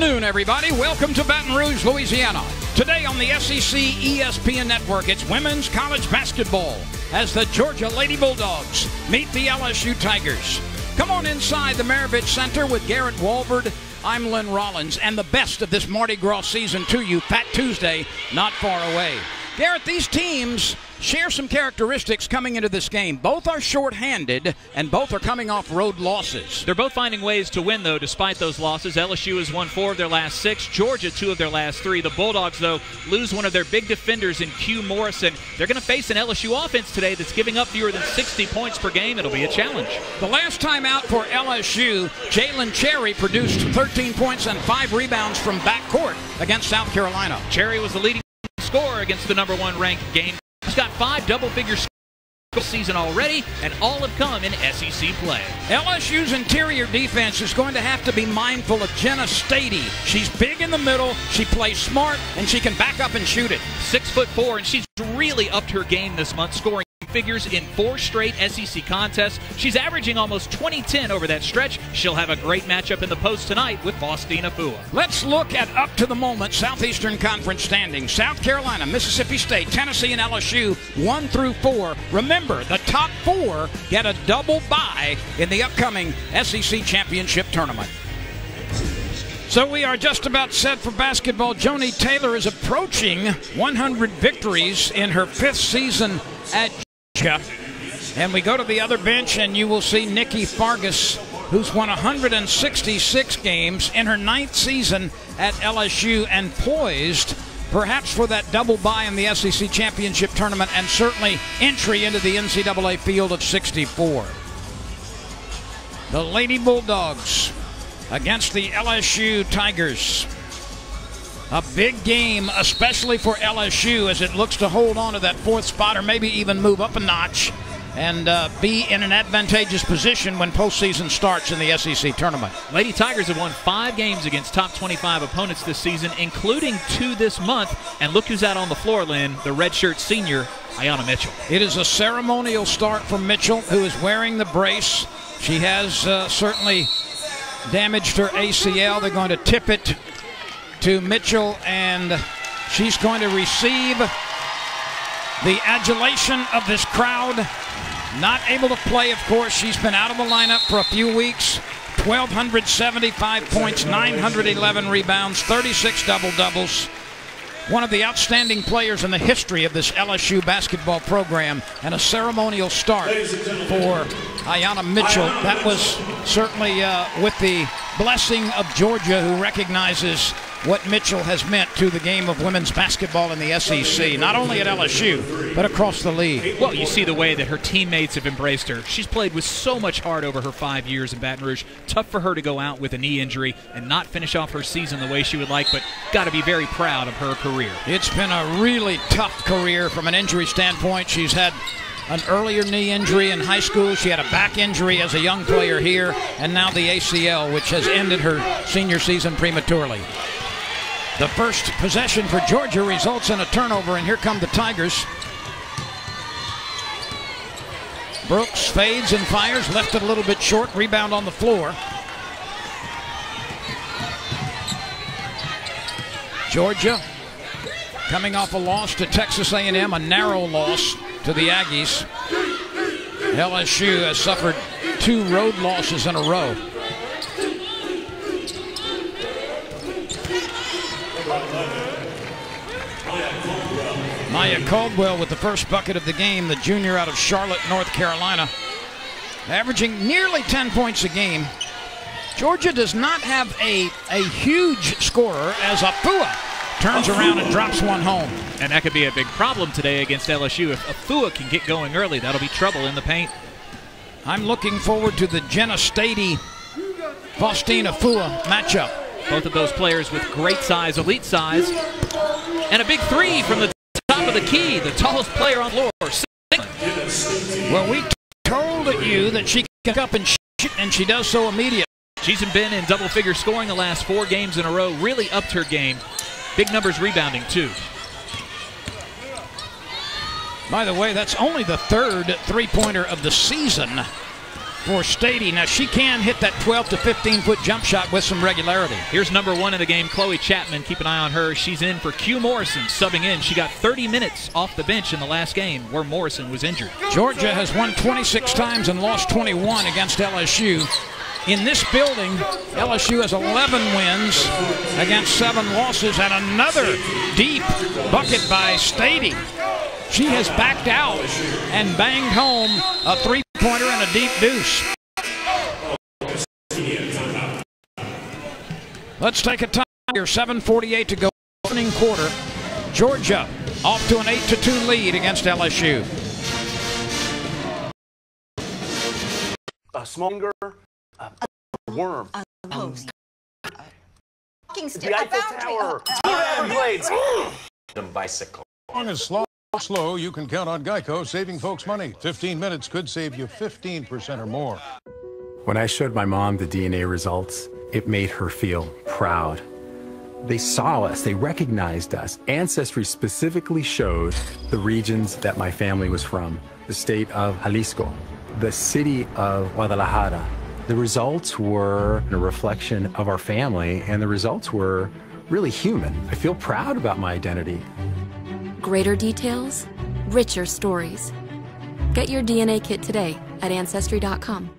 afternoon, everybody. Welcome to Baton Rouge, Louisiana. Today on the SEC ESPN Network, it's women's college basketball as the Georgia Lady Bulldogs meet the LSU Tigers. Come on inside the Maravich Center with Garrett Walbert. I'm Lynn Rollins, and the best of this Mardi Gras season to you, Fat Tuesday, not far away. Garrett, these teams share some characteristics coming into this game. Both are short-handed, and both are coming off road losses. They're both finding ways to win, though, despite those losses. LSU has won four of their last six, Georgia two of their last three. The Bulldogs, though, lose one of their big defenders in Que Morrison. They're going to face an LSU offense today that's giving up fewer than 60 points per game. It'll be a challenge. The last time out for LSU, Jailin Cherry produced 13 points and five rebounds from backcourt against South Carolina. Cherry was the leading scorer against the number one ranked game. Got five double figure season already, and all have come in SEC play. LSU's interior defense is going to have to be mindful of Jenna Staiti. She's big in the middle, she plays smart, and she can back up and shoot it. Six foot four, and she's really upped her game this month, scoring figures in four straight SEC contests. She's averaging almost 20-10 over that stretch. She'll have a great matchup in the post tonight with Faustina Aifuwa. Let's look at up to the moment Southeastern Conference standings. South Carolina, Mississippi State, Tennessee, and LSU, one through four. Remember, the top four get a double bye in the upcoming SEC Championship tournament. So we are just about set for basketball. Joni Taylor is approaching 100 victories in her fifth season at Georgia. and we go to the other bench, and you will see Nikki Fargas, who's won 166 games in her ninth season at LSU and poised perhaps for that double bye in the SEC championship tournament and certainly entry into the NCAA field of 64. The Lady Bulldogs against the LSU Tigers. A big game, especially for LSU, as it looks to hold on to that fourth spot or maybe even move up a notch and uh, be in an advantageous position when postseason starts in the SEC tournament. Lady Tigers have won five games against top 25 opponents this season, including two this month. And look who's out on the floor, Lynn, the redshirt senior, Ayana Mitchell. It is a ceremonial start for Mitchell, who is wearing the brace. She has uh, certainly damaged her ACL. They're going to tip it to Mitchell, and she's going to receive the adulation of this crowd. Not able to play, of course. She's been out of the lineup for a few weeks. 1,275 points, 911 rebounds, 36 double doubles. One of the outstanding players in the history of this LSU basketball program, and a ceremonial start for Ayana Mitchell. That was certainly uh, with the blessing of Georgia, who recognizes what Mitchell has meant to the game of women's basketball in the SEC, not only at LSU, but across the league. Well, you see the way that her teammates have embraced her. She's played with so much heart over her five years in Baton Rouge. Tough for her to go out with a knee injury and not finish off her season the way she would like, but got to be very proud of her career. It's been a really tough career from an injury standpoint. She's had an earlier knee injury in high school. She had a back injury as a young player here, and now the ACL, which has ended her senior season prematurely. The first possession for Georgia results in a turnover, and here come the Tigers. Brooks fades and fires, left it a little bit short. Rebound on the floor. Georgia coming off a loss to Texas A&M, a narrow loss to the Aggies. LSU has suffered two road losses in a row. Maya Caldwell with the first bucket of the game, the junior out of Charlotte, North Carolina, averaging nearly 10 points a game. Georgia does not have a, a huge scorer as Aifuwa turns around and drops one home. And that could be a big problem today against LSU. If Aifuwa can get going early, that'll be trouble in the paint. I'm looking forward to the Jenna Staiti Faustina Aifuwa matchup. Both of those players with great size, elite size, and a big three from the top of the key, the tallest player on floor. Well, we told you that she can up and shoot, and she does so immediately. She's been in double figure scoring the last four games in a row, really upped her game. Big numbers rebounding, too. By the way, that's only the third three pointer of the season for Staiti. Now she can hit that 12 to 15 foot jump shot with some regularity. Here's number one in the game, Chloe Chapman. Keep an eye on her. She's in for Que Morrison, subbing in. She got 30 minutes off the bench in the last game where Morrison was injured. Georgia has won 26 times and lost 21 against LSU. In this building, LSU has 11 wins against seven losses and another deep bucket by Staiti. She has backed out and banged home a three-pointer and a deep deuce. Let's take a time here. 7:48 to go. Opening quarter. Georgia off to an 8-2 lead against LSU. A small finger, a worm. post. Fucking The Eiffel. Tower. Two Everglades. bicycle. long as slow, slow, you can count on Geico saving folks money. 15 minutes could save you 15% or more. When I showed my mom the DNA results, it made her feel proud. They saw us, they recognized us. Ancestry specifically showed the regions that my family was from the state of Jalisco, the city of Guadalajara. The results were a reflection of our family, and the results were really human. I feel proud about my identity. Greater details, richer stories. Get your DNA kit today at Ancestry.com.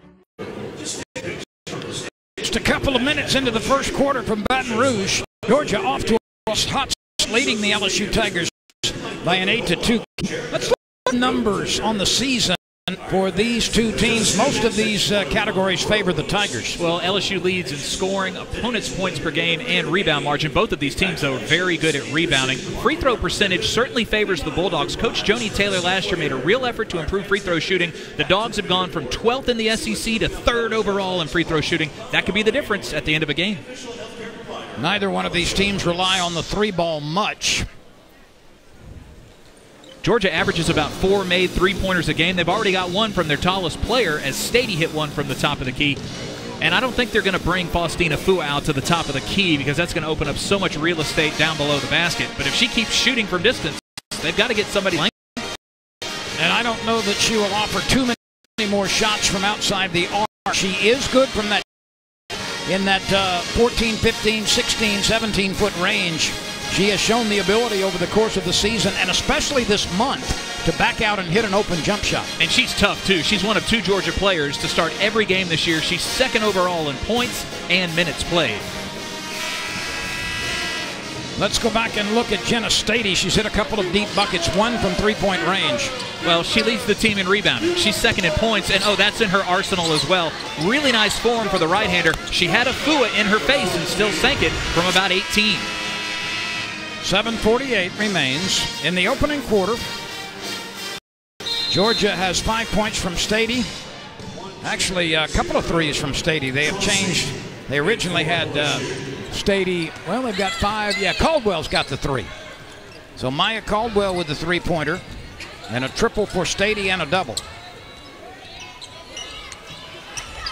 Just a couple of minutes into the first quarter from Baton Rouge, Georgia off to a hot leading the LSU Tigers by an 8 to 2. Let's look at the numbers on the season for these two teams. Most of these uh, categories favor the Tigers. Well, LSU leads in scoring, opponents' points per game, and rebound margin. Both of these teams, though, are very good at rebounding. Free throw percentage certainly favors the Bulldogs. Coach Joni Taylor last year made a real effort to improve free throw shooting. The Dogs have gone from 12th in the SEC to third overall in free throw shooting. That could be the difference at the end of a game. Neither one of these teams rely on the three ball much. Georgia averages about four made three pointers a game. They've already got one from their tallest player, as Staiti hit one from the top of the key. And I don't think they're going to bring Faustina Aifuwa out to the top of the key because that's going to open up so much real estate down below the basket. But if she keeps shooting from distance, they've got to get somebody. And I don't know that she will offer too many more shots from outside the arc. She is good from that in that uh, 14, 15, 16, 17 foot range. She has shown the ability over the course of the season and especially this month to back out and hit an open jump shot. And she's tough, too. She's one of two Georgia players to start every game this year. She's second overall in points and minutes played. Let's go back and look at Jenna Staiti. She's hit a couple of deep buckets, one from three point range. Well, she leads the team in rebounding. She's second in points, and oh, that's in her arsenal as well. Really nice form for the right hander. She had a Fua in her face and still sank it from about 18. 748 remains in the opening quarter. Georgia has five points from Staiti. Actually, a couple of threes from Staiti. They have changed. They originally had uh, Staiti. Well, they've got five. Yeah, Caldwell's got the three. So Maya Caldwell with the three-pointer, and a triple for Staiti and a double.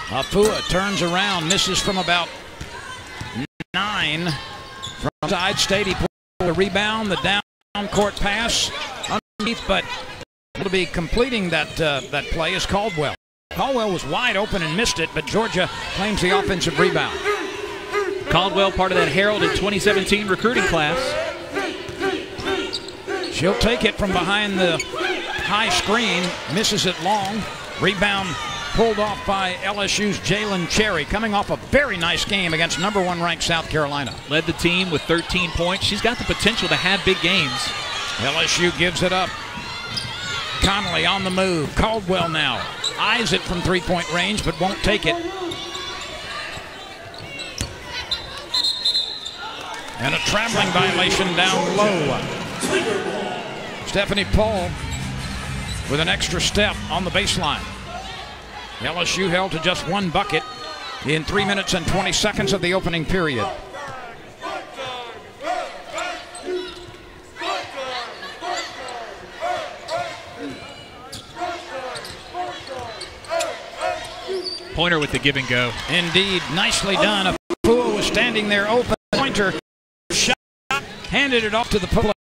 Aifuwa turns around, misses from about nine from side. Staiti the rebound, the down court pass underneath, but to be completing that uh, that play is Caldwell. Caldwell was wide open and missed it, but Georgia claims the offensive rebound. Caldwell, part of that heralded 2017 recruiting class. She'll take it from behind the high screen, misses it long. Rebound pulled off by LSU's Jailin Cherry, coming off a very nice game against number one ranked South Carolina. Led the team with 13 points. She's got the potential to have big games. LSU gives it up. Connally on the move. Caldwell now eyes it from three point range, but won't take it. And a traveling violation down low. Stephanie Paul with an extra step on the baseline. LSU held to just one bucket in three minutes and 20 seconds of the opening period. Pointer with the give and go. Indeed, nicely done. A fool was standing there open. Pointer shot, handed it off to the play.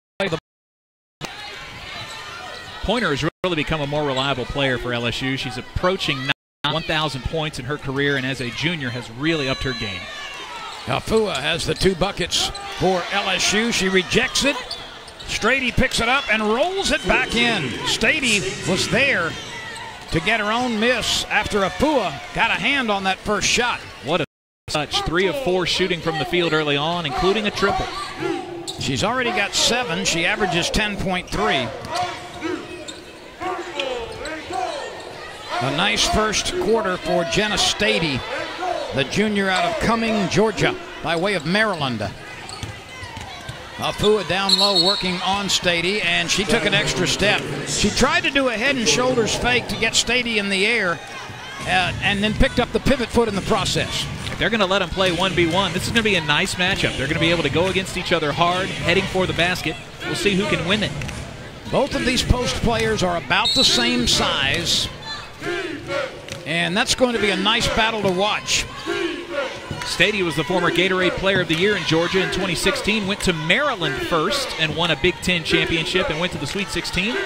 Pointer has really become a more reliable player for LSU. She's approaching Uh-huh. 1,000 points in her career, and as a junior has really upped her game. Aifuwa has the two buckets for LSU. She rejects it. Staiti picks it up and rolls it back in. Staiti was there to get her own miss after Aifuwa got a hand on that first shot. What a touch. Three of four shooting from the field early on, including a triple. She's already got seven. She averages 10.3. A nice first quarter for Jenna Staiti, the junior out of Cumming, Georgia, by way of Maryland. Aifuwa down low working on Staiti, and she took an extra step. She tried to do a head and shoulders fake to get Staiti in the air, uh, and then picked up the pivot foot in the process. If they're going to let them play 1v1, this is going to be a nice matchup. They're going to be able to go against each other hard, heading for the basket. We'll see who can win it. Both of these post players are about the same size, and that's going to be a nice battle to watch. Staiti was the former Gatorade Player of the Year in Georgia in 2016. Went to Maryland first and won a Big Ten championship and went to the Sweet 16.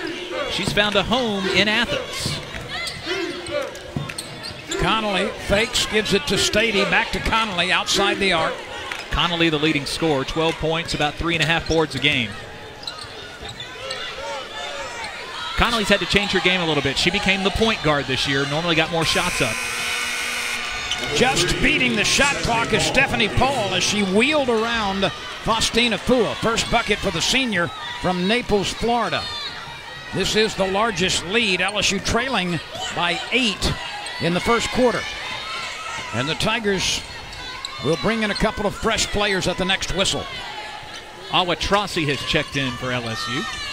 She's found a home in Athens. Connally fakes, gives it to Staiti, back to Connally outside the arc. Connally, the leading scorer, 12 points, about three and a half boards a game. Connally's had to change her game a little bit. She became the point guard this year, normally got more shots up. Just beating the shot clock is Stephanie Paul as she wheeled around Faustina Aifuwa. First bucket for the senior from Naples, Florida. This is the largest lead. LSU trailing by eight in the first quarter. And the Tigers will bring in a couple of fresh players at the next whistle. Awa Trasi has checked in for LSU.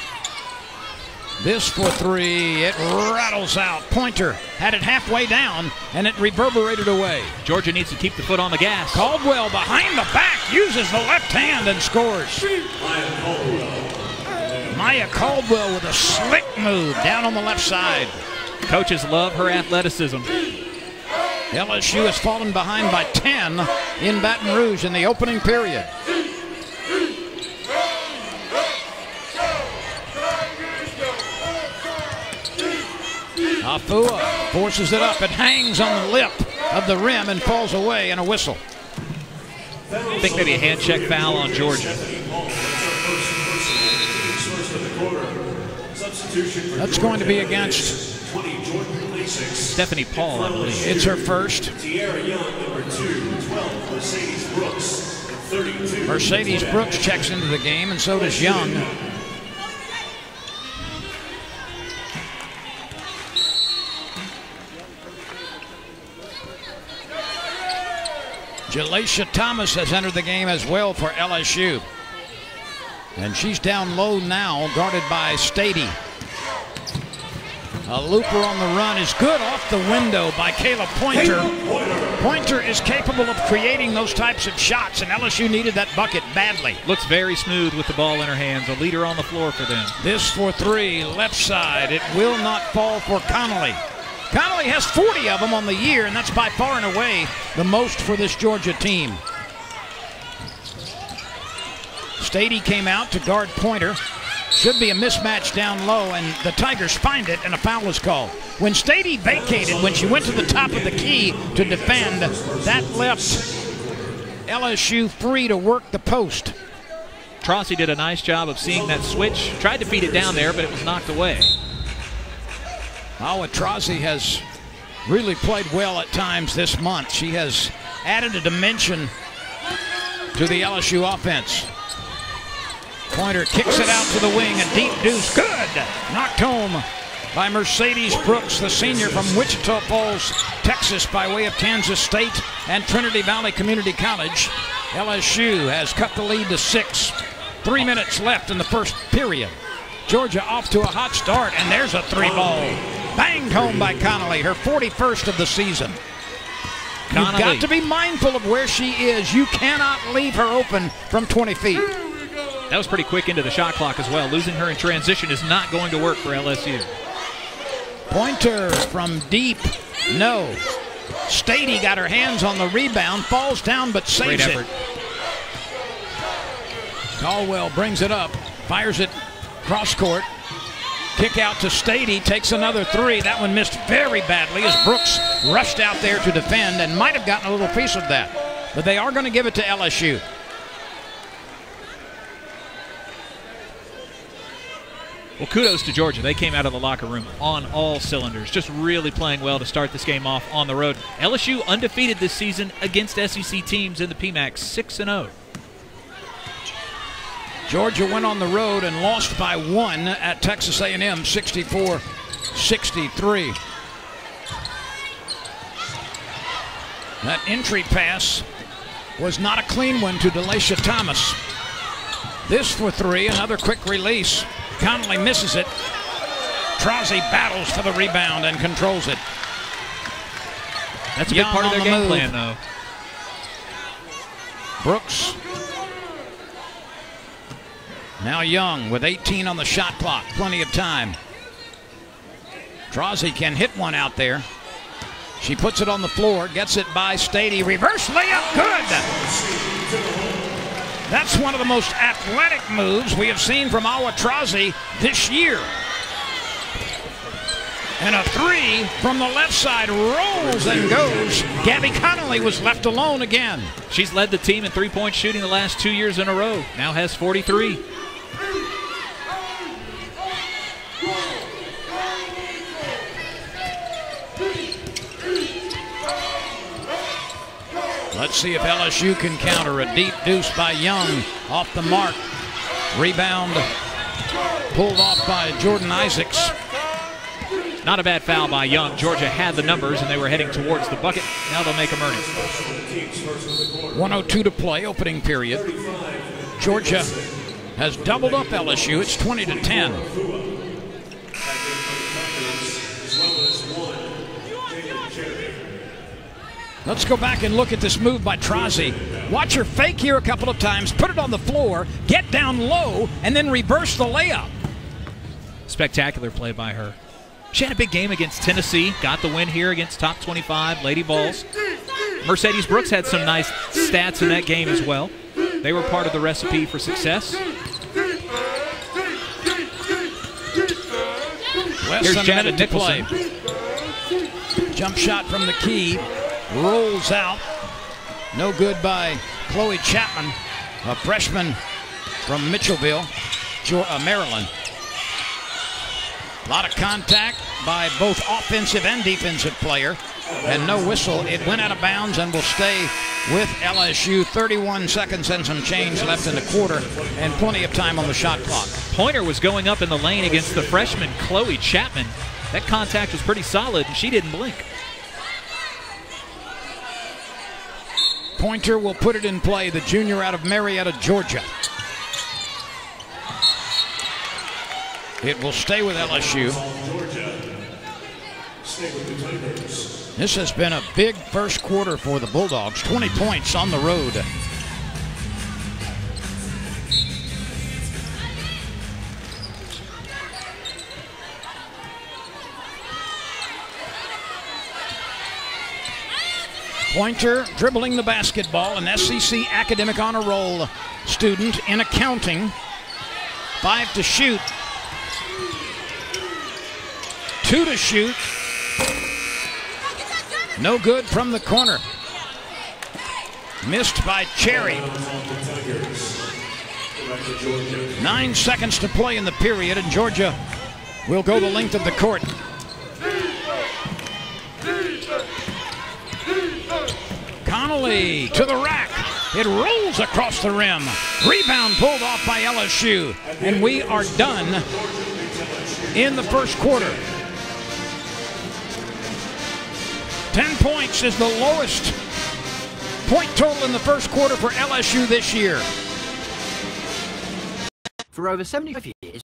This for three. It rattles out. Pointer had it halfway down, and it reverberated away. Georgia needs to keep the foot on the gas. Caldwell behind the back uses the left hand and scores. Maya Caldwell with a slick move down on the left side. Coaches love her athleticism. LSU has fallen behind by 10 in Baton Rouge in the opening period. Aifuwa forces it up. It hangs on the lip of the rim and falls away in a whistle. I think maybe a hand check foul on Georgia. That's going to be against Stephanie Paul, I believe. It's her first. Mercedes Brooks checks into the game, and so does Young. Jalacia Thomas has entered the game as well for LSU. And she's down low now, guarded by Staiti. A looper on the run is good off the window by Khayla Pointer. Pointer is capable of creating those types of shots, and LSU needed that bucket badly. Looks very smooth with the ball in her hands. A leader on the floor for them. This for three, left side. It will not fall for Connally. Connally has 40 of them on the year, and that's by far and away the most for this Georgia team. Staiti came out to guard Pointer. Should be a mismatch down low, and the Tigers find it, and a foul is called. When Staiti vacated, when she went to the top of the key to defend, that left LSU free to work the post. Trasi did a nice job of seeing that switch. Tried to feed it down there, but it was knocked away. Awa Trasi has really played well at times this month. She has added a dimension to the LSU offense. Pointer kicks it out to the wing. A deep deuce. Good. Knocked home by Mercedes Brooks, the senior from Wichita Falls, Texas, by way of Kansas State and Trinity Valley Community College. LSU has cut the lead to six. Three minutes left in the first period. Georgia off to a hot start, and there's a three ball. Banged home by Connally, her 41st of the season. You've got to be mindful of where she is. You cannot leave her open from 20 feet. That was pretty quick into the shot clock as well. Losing her in transition is not going to work for LSU. Pointer from deep. No. Staiti got her hands on the rebound, falls down but saves it. Caldwell brings it up, fires it cross court. Kick out to Staiti, takes another three. That one missed very badly as Brooks rushed out there to defend and might have gotten a little piece of that. But they are going to give it to LSU. Well, kudos to Georgia. They came out of the locker room on all cylinders, just really playing well to start this game off on the road. LSU undefeated this season against SEC teams in the PMAC, 6 0. Georgia went on the road and lost by one at Texas A&M, 64-63. That entry pass was not a clean one to Delisha Thomas. This for three, another quick release. Connally misses it. Trasi battles for the rebound and controls it. That's a Young big part of their the game move. plan, though. Brooks. Now Young with 18 on the shot clock. Plenty of time. Trasi can hit one out there. She puts it on the floor, gets it by Staiti. Reverse layup, good. That's one of the most athletic moves we have seen from Awa Trasi this year. And a three from the left side rolls and goes. Gabby Connally was left alone again. She's led the team in three point shooting the last two years in a row. Now has 43. Let's see if LSU can counter a deep deuce by Young off the mark. Rebound pulled off by Jordan Isaacs. Not a bad foul by Young. Georgia had the numbers and they were heading towards the bucket. Now they'll make them earn it. 102 to play, opening period. Georgia has doubled up LSU. It's 20 to 10. Let's go back and look at this move by Trasi. Watch her fake here a couple of times, put it on the floor, get down low, and then reverse the layup. Spectacular play by her. She had a big game against Tennessee, got the win here against top 25 Lady Vols. Mercedes Brooks had some nice stats in that game as well. They were part of the recipe for success. Less Here's Janet. Nicholson. Jump shot from the key. Rolls out. No good by Chloe Chapman, a freshman from Mitchellville, uh, Maryland. A lot of contact by both offensive and defensive player. And no whistle. It went out of bounds and will stay with LSU. 31 seconds and some change left in the quarter, and plenty of time on the shot clock. Pointer was going up in the lane against the freshman Chloe Chapman. That contact was pretty solid, and she didn't blink. Pointer will put it in play, the junior out of Marietta, Georgia. It will stay with LSU. This has been a big first quarter for the Bulldogs. 20 points on the road. Pointer dribbling the basketball, an SEC academic honor roll student in accounting. Five to shoot. Two to shoot. No good from the corner. Missed by Cherry. Nine seconds to play in the period, and Georgia will go the length of the court. Connally to the rack. It rolls across the rim. Rebound pulled off by LSU. And we are done in the first quarter. 10 points is the lowest point total in the first quarter for LSU this year. For over 75 years,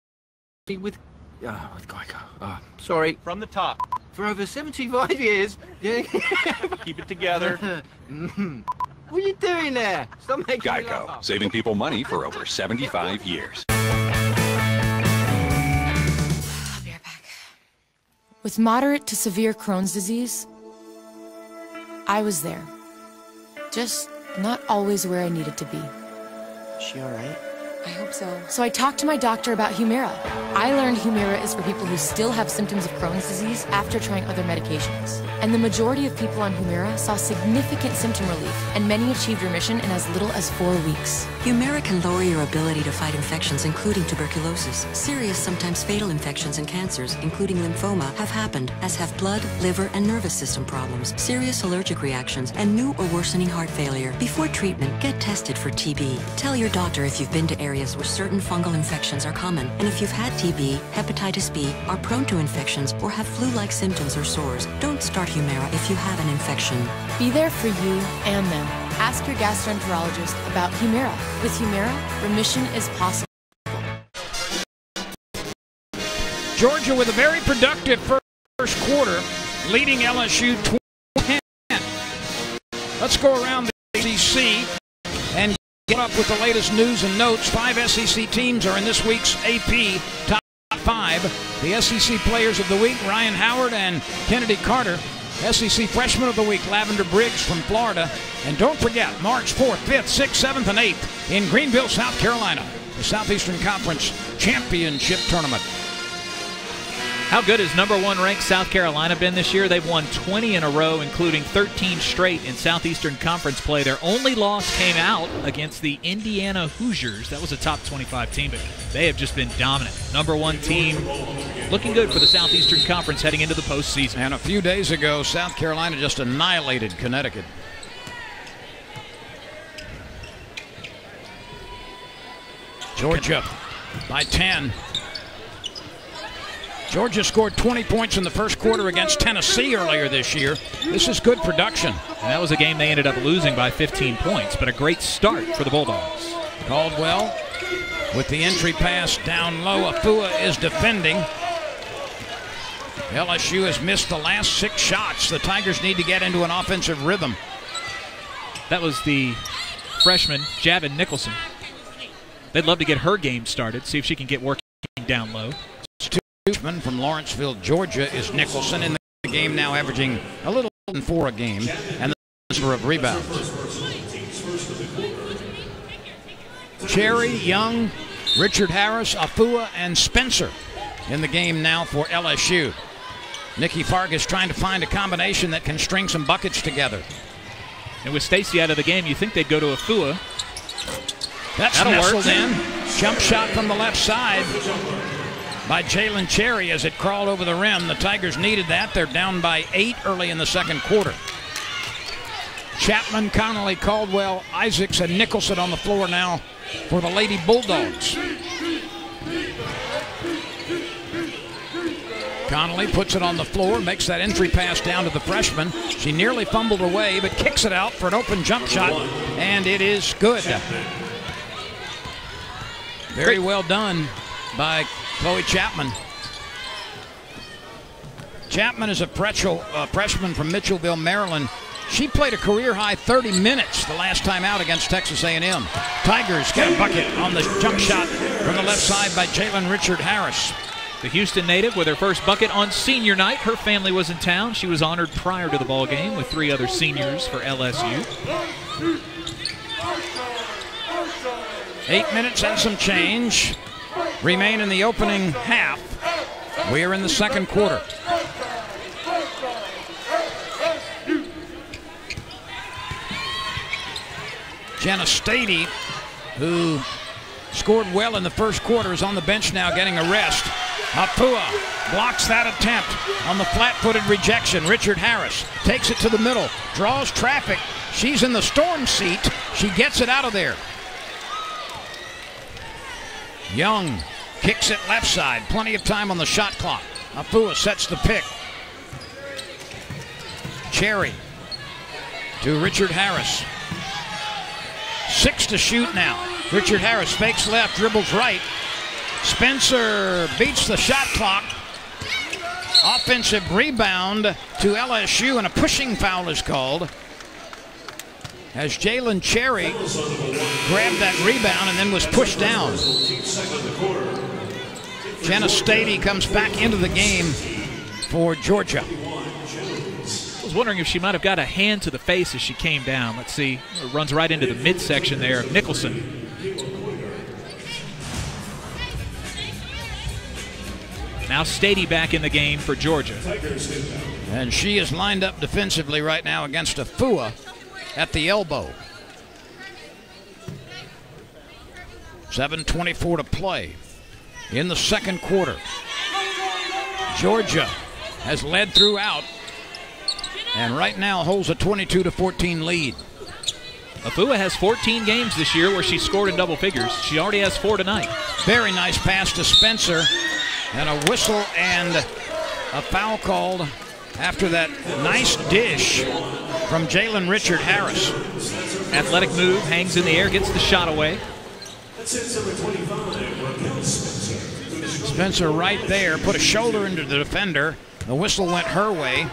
with, uh, with Geico. Uh, sorry. From the top. For over 75 years. Yeah. Keep it together. what are you doing there? Stop making me Geico, laugh. saving people money for over 75 years. I'll be right back. With moderate to severe Crohn's disease, I was there. Just not always where I needed to be. Is She alright? I hope so. So I talked to my doctor about Humira. I learned Humira is for people who still have symptoms of Crohn's disease after trying other medications. And the majority of people on Humira saw significant symptom relief, and many achieved remission in as little as four weeks. Humira can lower your ability to fight infections, including tuberculosis. Serious, sometimes fatal infections and cancers, including lymphoma, have happened, as have blood, liver, and nervous system problems, serious allergic reactions, and new or worsening heart failure. Before treatment, get tested for TB. Tell your doctor if you've been to areas where certain fungal infections are common, and if you've had TB, hepatitis B, are prone to infections, or have flu-like symptoms or sores. Don't start Humira if you have an infection. Be there for you and them. Ask your gastroenterologist about Humira. With Humira, remission is possible. Georgia with a very productive first quarter, leading LSU 20. Let's go around the SEC and get up with the latest news and notes. Five SEC teams are in this week's AP Top 5. The SEC Players of the Week, Rhyne Howard and Chennedy Carter. SEC Freshman of the Week, Lavender Briggs from Florida. And don't forget, March 4th, 5th, 6th, 7th, and 8th in Greenville, South Carolina, the Southeastern Conference Championship Tournament. How good has number one ranked South Carolina been this year? They've won 20 in a row, including 13 straight in Southeastern Conference play. Their only loss came out against the Indiana Hoosiers. That was a top 25 team, but they have just been dominant. Number one team, looking good for the Southeastern Conference heading into the postseason. And a few days ago, South Carolina just annihilated Connecticut. Georgia by 10. Georgia scored 20 points in the first quarter against Tennessee earlier this year. This is good production. And that was a game they ended up losing by 15 points, but a great start for the Bulldogs. Caldwell with the entry pass down low. Aifuwa is defending. LSU has missed the last six shots. The Tigers need to get into an offensive rhythm. That was the freshman, Javyn Nicholson. They'd love to get her game started, see if she can get working down low. Hushman from Lawrenceville, Georgia, is Nicholson in the game now, averaging a little than four a game, and the number of rebounds. Cherry, Young, Richard Harris, Aifuwa, and Spencer in the game now for LSU. Nikki Fargas trying to find a combination that can string some buckets together. And with Stacy out of the game, you think they'd go to Aifuwa. That's That'll nestled work. in. Jump shot from the left side by Jailin Cherry as it crawled over the rim. The Tigers needed that. They're down by eight early in the second quarter. Chapman, Connally, Caldwell, Isaacs, and Nicholson on the floor now for the Lady Bulldogs. Connally puts it on the floor, makes that entry pass down to the freshman. She nearly fumbled away, but kicks it out for an open jump shot, and it is good. Very well done by Chloe Chapman. Chapman is a pretzel, uh, freshman from Mitchellville, Maryland. She played a career high 30 minutes the last time out against Texas A&M. Tigers get a bucket on the jump shot from the left side by Jaelyn Richard Harris. The Houston native with her first bucket on senior night. Her family was in town. She was honored prior to the ball game with three other seniors for LSU. Eight minutes and some change remain in the opening half. We are in the second quarter. Jenna Staiti, who scored well in the first quarter, is on the bench now getting a rest. Aifuwa blocks that attempt on the flat-footed rejection. Richard Harris takes it to the middle, draws traffic. She's in the storm seat. She gets it out of there. Young kicks it left side. Plenty of time on the shot clock. Aifuwa sets the pick. Cherry to Richard Harris. Six to shoot now. Richard Harris fakes left, dribbles right. Spencer beats the shot clock. Offensive rebound to LSU, and a pushing foul is called as Jailin Cherry grabbed that rebound and then was pushed down. Jenna Staiti comes back into the game for Georgia. I was wondering if she might have got a hand to the face as she came down. Let's see. It runs right into the midsection there of Nicholson. Now Staiti back in the game for Georgia. And she is lined up defensively right now against Aifuwa at the elbow. 7.24 to play in the second quarter. Georgia has led throughout and right now holds a 22 to 14 lead. Aifuwa has 14 games this year where she scored in double figures. She already has four tonight. Very nice pass to Spencer and a whistle and a foul called after that nice dish from Jaelyn Richard Harris. Athletic move, hangs in the air, gets the shot away. Spencer right there, put a shoulder into the defender. The whistle went her way.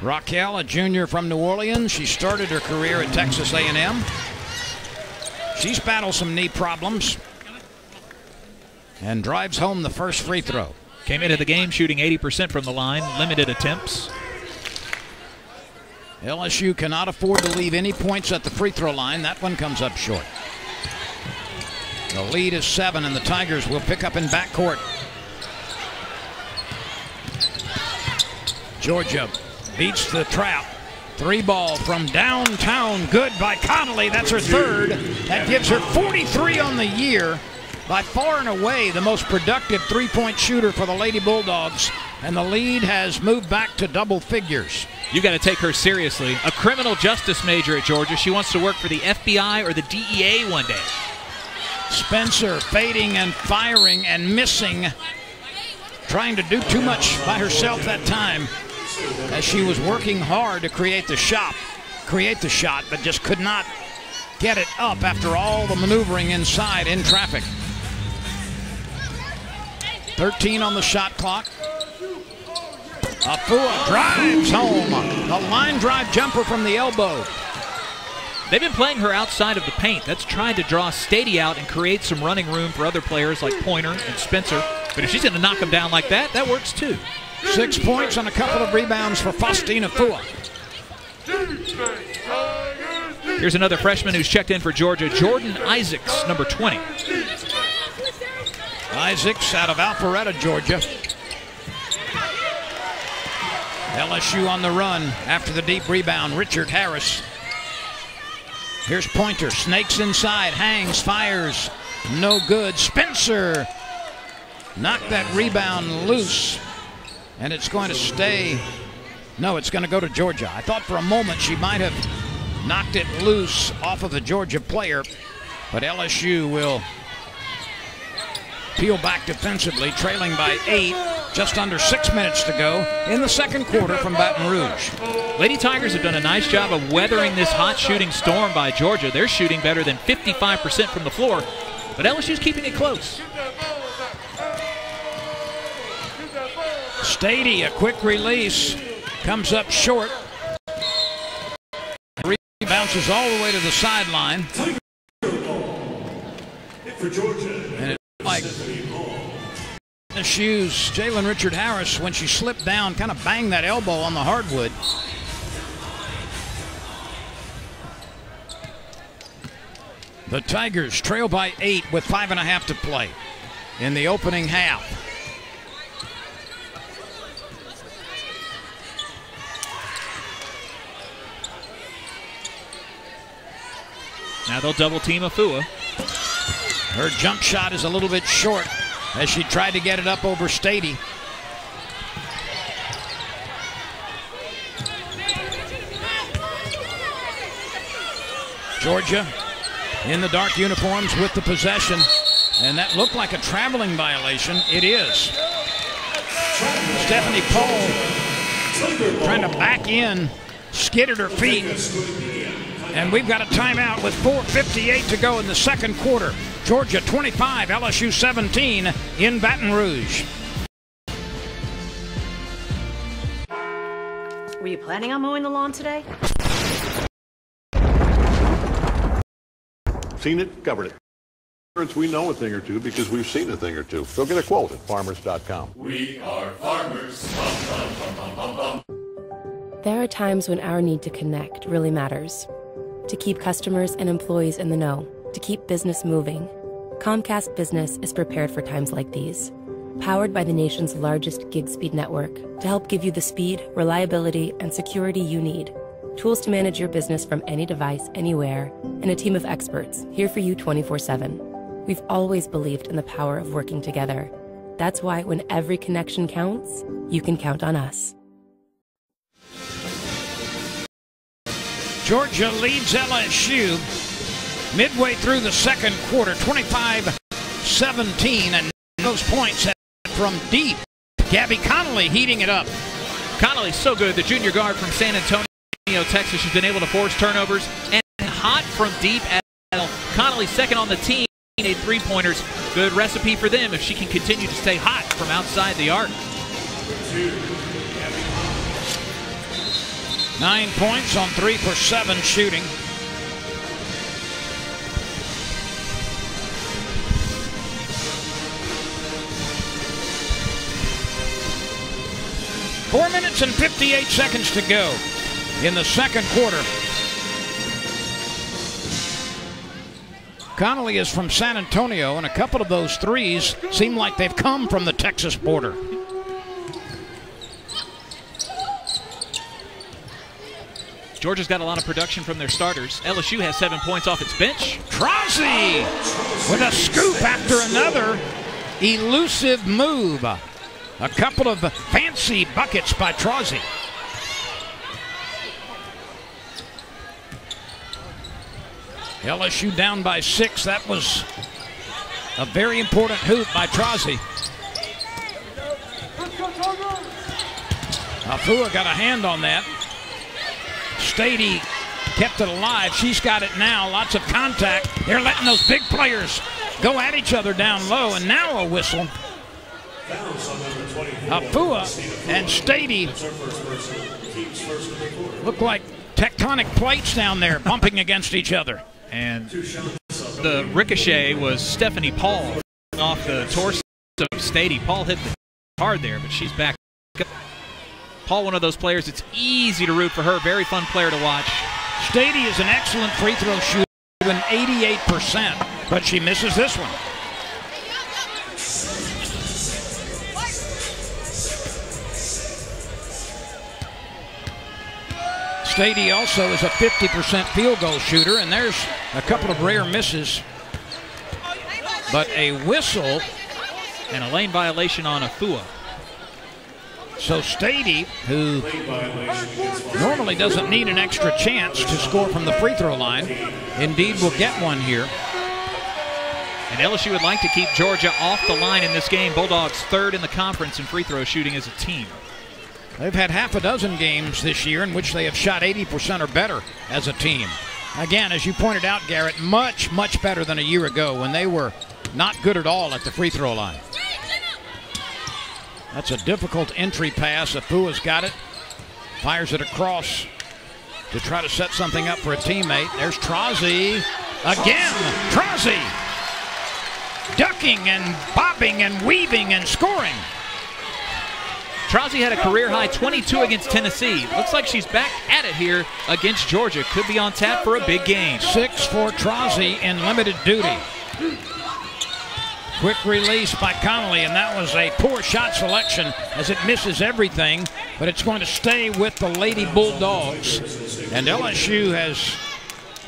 Rakell, a junior from New Orleans. She started her career at Texas A&M. She's battled some knee problems and drives home the first free throw. Came into the game shooting 80% from the line, limited attempts. LSU cannot afford to leave any points at the free throw line. That one comes up short. The lead is seven, and the Tigers will pick up in backcourt. Georgia beats the trap. Three ball from downtown. Good by Connally. That's her third. That gives her 43 on the year. By far and away the most productive three point shooter for the Lady Bulldogs. And the lead has moved back to double figures. You got to take her seriously. A criminal justice major at Georgia. She wants to work for the FBI or the DEA one day. Spencer fading and firing and missing. Trying to do too much by herself that time as she was working hard to create the shot, create the shot, but just could not get it up after all the maneuvering inside in traffic. 13 on the shot clock. Aifuwa drives home. A line drive jumper from the elbow. They've been playing her outside of the paint. That's trying to draw Staiti out and create some running room for other players like Pointer and Spencer. But if she's going to knock them down like that, that works too. Six points and a couple of rebounds for Faustina Aifuwa. Here's another freshman who's checked in for Georgia, Jordan Isaacs, number 20. Isaacs out of Alpharetta, Georgia. LSU on the run after the deep rebound. Richard Harris. Here's Pointer. Snakes inside. Hangs. Fires. No good. Spencer knocked that rebound loose. And it's going to stay. No, it's going to go to Georgia. I thought for a moment she might have knocked it loose off of the Georgia player. But LSU will peel back defensively, trailing by eight, just under six minutes to go in the second quarter from Baton Rouge. Lady Tigers have done a nice job of weathering this hot shooting storm by Georgia. They're shooting better than 55% from the floor, but LSU's keeping it close. Staiti, a quick release, comes up short. Bounces all the way to the sideline. And it like the shoes. Jaelyn Richard Harris, when she slipped down, kind of banged that elbow on the hardwood. The Tigers trail by eight with five and a half to play in the opening half. Now they'll double team Aifuwa. Her jump shot is a little bit short as she tried to get it up over Staiti. Georgia in the dark uniforms with the possession. And that looked like a traveling violation. It is. Stephanie Paul trying to back in, skidded her feet. And we've got a timeout with 4.58 to go in the second quarter. Georgia 25, LSU 17 in Baton Rouge. Were you planning on mowing the lawn today? Seen it, covered it. We know a thing or two because we've seen a thing or two. So get a quote at farmers.com. We are farmers. Bum, bum, bum, there are times when our need to connect really matters. To keep customers and employees in the know, to keep business moving Comcast Business is prepared for times like these. Powered by the nation's largest gig speed network to help give you the speed, reliability, and security you need. Tools to manage your business from any device, anywhere, and a team of experts here for you 24 7. We've always believed in the power of working together. That's why when every connection counts, you can count on us. Georgia leads LSU midway through the second quarter, 25 17, and those points from deep. Gabby Connally heating it up. Connally's so good. The junior guard from San Antonio, Texas, has been able to force turnovers and hot from deep as well. Connally second on the team. Eight three-pointers. Good recipe for them if she can continue to stay hot from outside the arc. Nine points on three for seven shooting. Four minutes and 58 seconds to go in the second quarter. Connally is from San Antonio, and a couple of those threes seem like they've come from the Texas border. Georgia's got a lot of production from their starters. LSU has seven points off its bench. Trasi with a scoop after another elusive move. A couple of fancy buckets by Trasi. LSU down by six. That was a very important hoop by Trasi. Aifuwa got a hand on that. Staiti kept it alive. She's got it now. Lots of contact. They're letting those big players go at each other down low, and now a whistle. Aifuwa and Staiti look like tectonic plates down there bumping against each other. And the ricochet was Stephanie Paul off the torso of Staiti. Paul hit the hard there, but she's back. Paul, one of those players, it's easy to root for her. Very fun player to watch. Staiti is an excellent free throw shooter, an 88%, but she misses this one. Staiti also is a 50% field goal shooter, and there's a couple of rare misses. But a whistle. And a lane violation on Aifuwa. So Staiti, who normally doesn't need an extra chance to score from the free throw line, indeed will get one here. And LSU would like to keep Georgia off the line in this game. Bulldogs third in the conference in free throw shooting as a team. They've had half a dozen games this year in which they have shot 80% or better as a team. Again, as you pointed out, Garrett, much, much better than a year ago when they were not good at all at the free throw line. That's a difficult entry pass. Aifuwa's got it. Fires it across to try to set something up for a teammate. There's Trasi. Again, Trasi. Ducking and bobbing and weaving and scoring. Trasi had a career high 22 against Tennessee. Looks like she's back at it here against Georgia. Could be on tap for a big game. Six for Trasi in limited duty. Quick release by Connally, and that was a poor shot selection as it misses everything, but it's going to stay with the Lady Bulldogs. And LSU has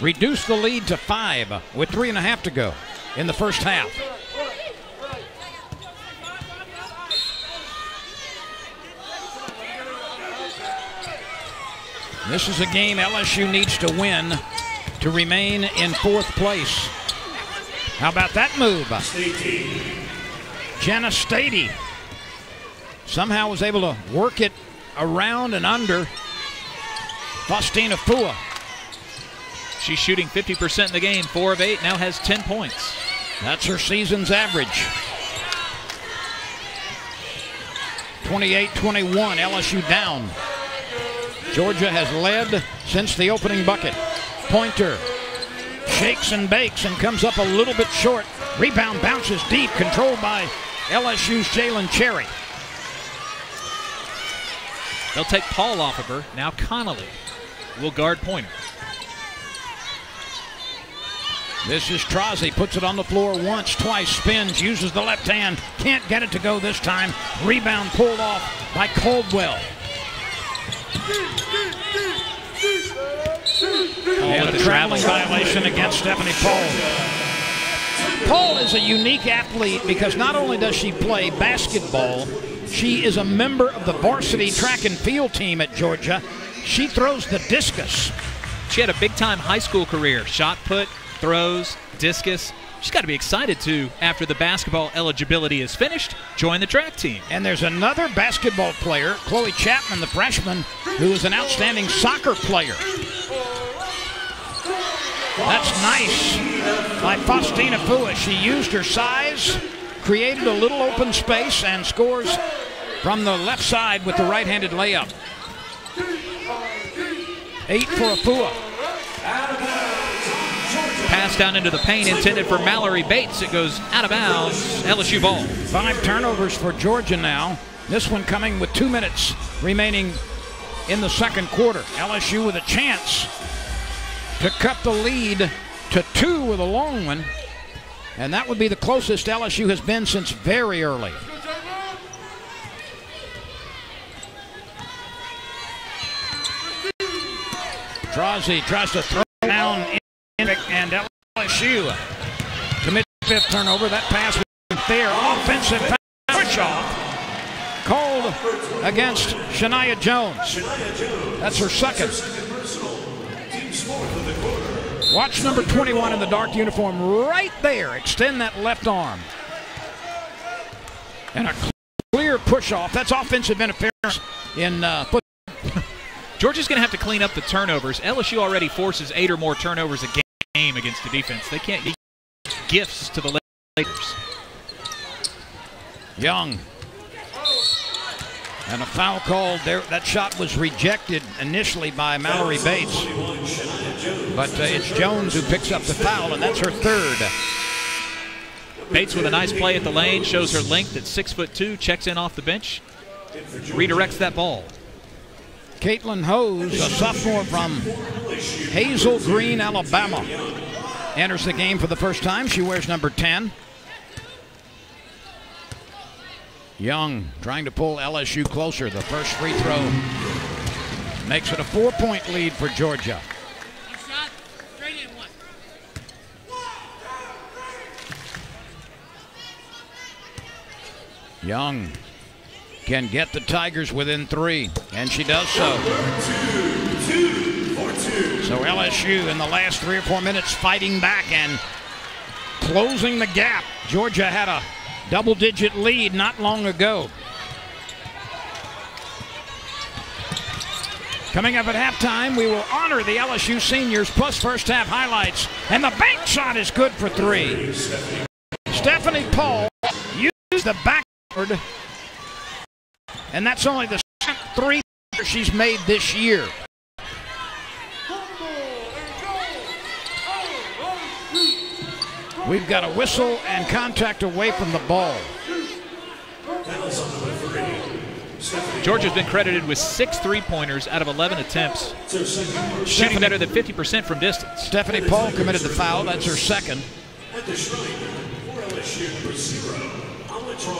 reduced the lead to five with three and a half to go in the first half. This is a game LSU needs to win to remain in fourth place. How about that move? Jenna Staiti somehow was able to work it around and under Faustina Aifuwa. She's shooting 50% in the game, 4 of 8, now has 10 points. That's her season's average. 28 21, LSU down. Georgia has led since the opening bucket. Pointer shakes and bakes and comes up a little bit short. Rebound bounces deep, controlled by LSU's Jailin Cherry. They'll take Paul off of her. Now Connally will guard Pointer. This is Trasi, puts it on the floor once, twice, spins, uses the left hand, can't get it to go this time. Rebound pulled off by Caldwell. And a traveling violation against Stephanie Paul. Paul is a unique athlete because not only does she play basketball, she is a member of the varsity track and field team at Georgia. She throws the discus. She had a big time high school career shot put, throws, discus. She's got to be excited to, after the basketball eligibility is finished, join the track team. And there's another basketball player, Chloe Chapman, the freshman, who is an outstanding soccer player. That's nice by Faustina Aifuwa. She used her size, created a little open space, and scores from the left side with the right-handed layup. Eight for Aifuwa. Pass down into the paint intended for Mallory Bates. It goes out of bounds. LSU ball. Five turnovers for Georgia now. This one coming with two minutes remaining in the second quarter. LSU with a chance to cut the lead to two with a long one. And that would be the closest LSU has been since very early. Trasi tries to throw down and LSU commits fifth turnover. That pass was fair. Offensive push off called against Shania Jones. That's her second. Watch number 21 in the dark uniform right there. Extend that left arm. And a clear push off. That's offensive interference in uh, foot. Georgia's going to have to clean up the turnovers. LSU already forces eight or more turnovers a game against the defense. They can't give gifts to the Lakers. Young. And a foul called there. That shot was rejected initially by Mallory Bates. But uh, it's Jones who picks up the foul, and that's her third. Bates with a nice play at the lane, shows her length at six foot two, checks in off the bench, redirects that ball. Caitlin Hose, a sophomore from Hazel Green, Alabama, enters the game for the first time. She wears number 10. Young trying to pull LSU closer. The first free throw makes it a four point lead for Georgia. Young can get the Tigers within three, and she does so. So LSU in the last three or four minutes fighting back and closing the gap. Georgia had a double digit lead not long ago. Coming up at halftime, we will honor the LSU seniors plus first half highlights. And the bank shot is good for three. Stephanie Paul used the backward, and that's only the second three she's made this year. We've got a whistle and contact away from the ball. Georgia's been credited with six three-pointers out of 11 attempts, shooting better than 50% from distance. Stephanie Paul committed the foul. That's her second.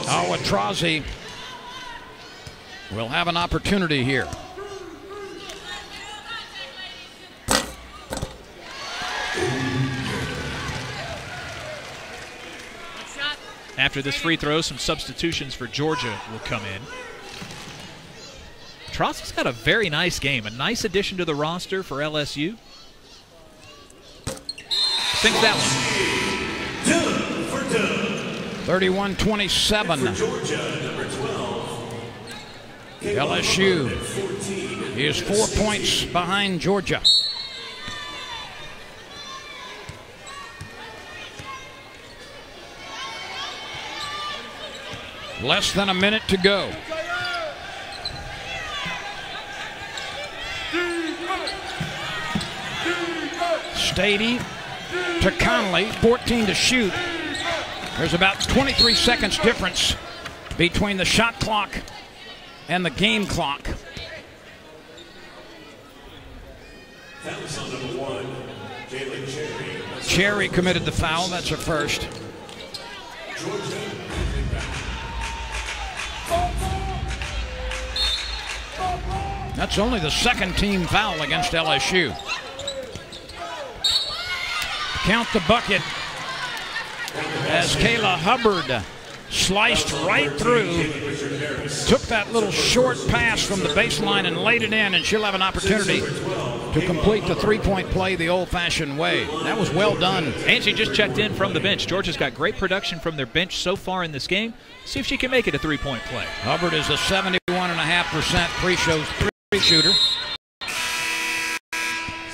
Oh, Atrazi will have an opportunity here. After this free throw, some substitutions for Georgia will come in. Trotz has got a very nice game, a nice addition to the roster for LSU. Sinks that one. 31 27. LSU is four points behind Georgia. Less than a minute to go. Staiti to Connally, 14 to shoot. There's about 23 seconds difference between the shot clock and the game clock. Cherry committed the foul. That's her first. That's only the second team foul against LSU. Count the bucket as Kayla Hubbard sliced right through, took that little short pass from the baseline and laid it in, and she'll have an opportunity to complete the three-point play the old-fashioned way. That was well done. And she just checked in from the bench. Georgia's got great production from their bench so far in this game. See if she can make it a three-point play. Hubbard is a 71.5% pre-show three shooter.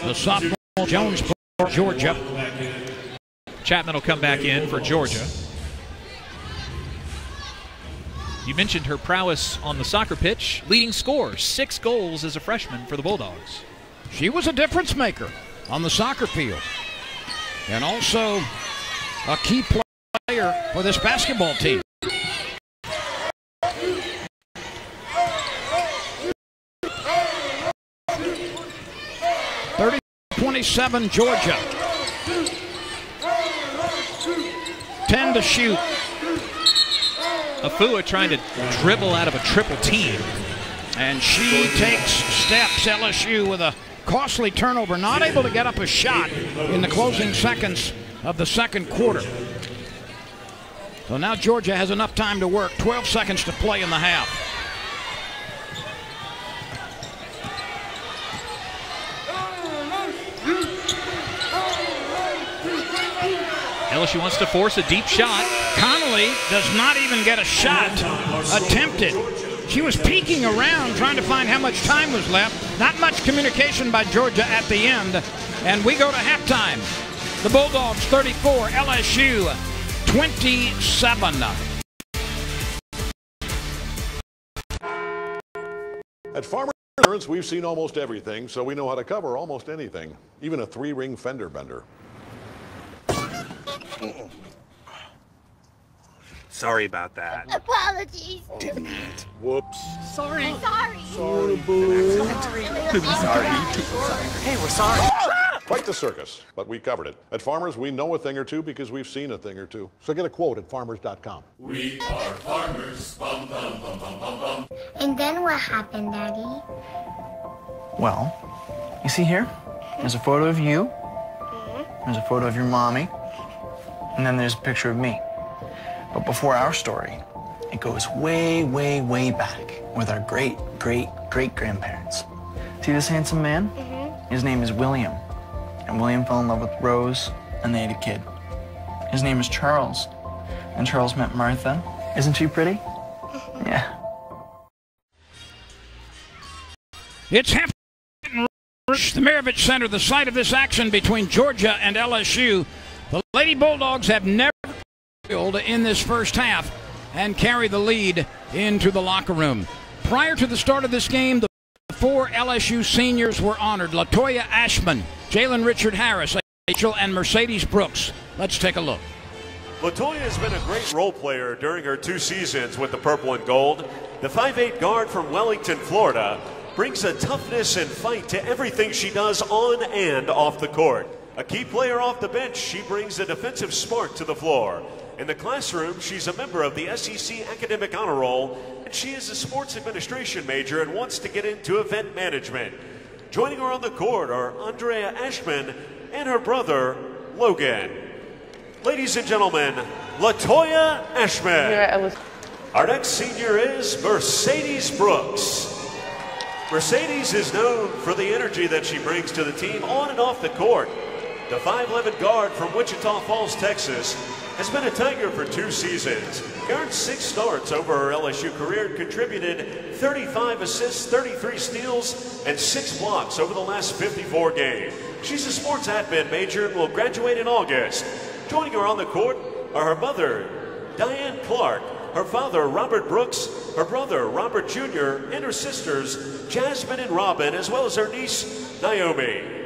The sophomore Jones for Georgia. Chapman will come back in for Georgia. You mentioned her prowess on the soccer pitch, leading scorer, six goals as a freshman for the Bulldogs. She was a difference maker on the soccer field and also a key player for this basketball team. Thirty twenty-seven Georgia. 10 to shoot. Aifuwa trying to dribble out of a triple team. And she takes steps, LSU, with a costly turnover, not able to get up a shot in the closing seconds of the second quarter. So now Georgia has enough time to work. 12 seconds to play in the half. LSU wants to force a deep shot. Connally does not even get a shot attempted. She was peeking around trying to find how much time was left. Not much communication by Georgia at the end. And we go to halftime. The Bulldogs 34, LSU 27. At Farmer Insurance, we've seen almost everything, so we know how to cover almost anything, even a three-ring fender bender. Sorry about that. Apologies. Didn't it? Whoops. Sorry. I'm sorry. Sorry, boo. Sorry. Hey, we're sorry. Quite the circus, but we covered it. At Farmers, we know a thing or two because we've seen a thing or two. So get a quote at farmers.com. We are farmers. Bum, bum, bum, bum, bum, bum. And then what happened, Daddy? Well, you see here? There's a photo of you. Mm -hmm. There's a photo of your mommy. And then there's a picture of me. But before our story, it goes way, way, way back with our great, great, great grandparents. See this handsome man? Mm-hmm. His name is William. And William fell in love with Rose, and they had a kid. His name is Charles. And Charles met Martha. Isn't she pretty? Mm-hmm. Yeah. It's half the Maravich Center, the site of this action between Georgia and LSU. The Lady Bulldogs have never failed in this first half and carry the lead into the locker room. Prior to the start of this game, the four LSU seniors were honored Latoya Ashman, Jaelyn Richard Harris, Rachel, and Mercedes Brooks. Let's take a look. Latoya has been a great role player during her two seasons with the purple and gold. The 5'8 guard from Wellington, Florida, brings a toughness and fight to everything she does on and off the court. A key player off the bench, she brings a defensive spark to the floor. In the classroom, she's a member of the SEC Academic Honor Roll, and she is a sports administration major and wants to get into event management. Joining her on the court are Andrea Ashman and her brother, Logan. Ladies and gentlemen, Latoya Ashman. Our next senior is Mercedes Brooks. Mercedes is known for the energy that she brings to the team on and off the court. The 5'11 guard from Wichita Falls, Texas, has been a Tiger for two seasons. Earned six starts over her LSU career and contributed 35 assists, 33 steals, and six blocks over the last 54 games. She's a sports admin major and will graduate in August. Joining her on the court are her mother, Diane Clark, her father, Robert Brooks, her brother, Robert Jr., and her sisters, Jasmine and Robin, as well as her niece, Naomi.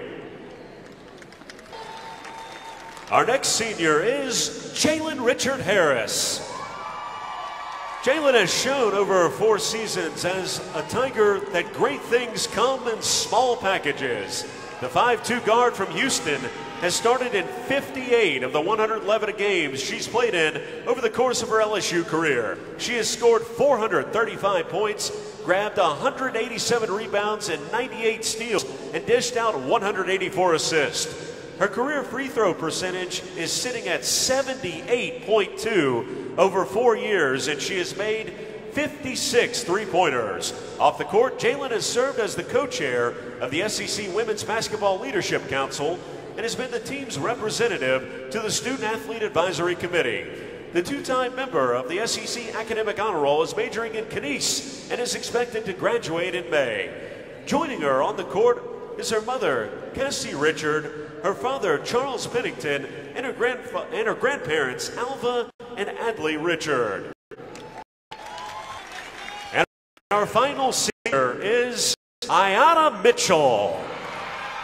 Our next senior is Jaelyn Richard Harris. Jaelyn has shown over four seasons as a Tiger that great things come in small packages. The 5'2 guard from Houston has started in 58 of the 111 games she's played in over the course of her LSU career. She has scored 435 points, grabbed 187 rebounds and 98 steals, and dished out 184 assists. Her career free throw percentage is sitting at 78.2 over four years, and she has made 56 three pointers. Off the court, Jaelyn has served as the co chair of the SEC Women's Basketball Leadership Council and has been the team's representative to the Student Athlete Advisory Committee. The two time member of the SEC Academic Honor Roll is majoring in Kines and is expected to graduate in May. Joining her on the court is her mother, Cassie Richard, her father, Charles Pennington, and her, and her grandparents, Alva and Adley Richard. And our final senior is Ayana Mitchell.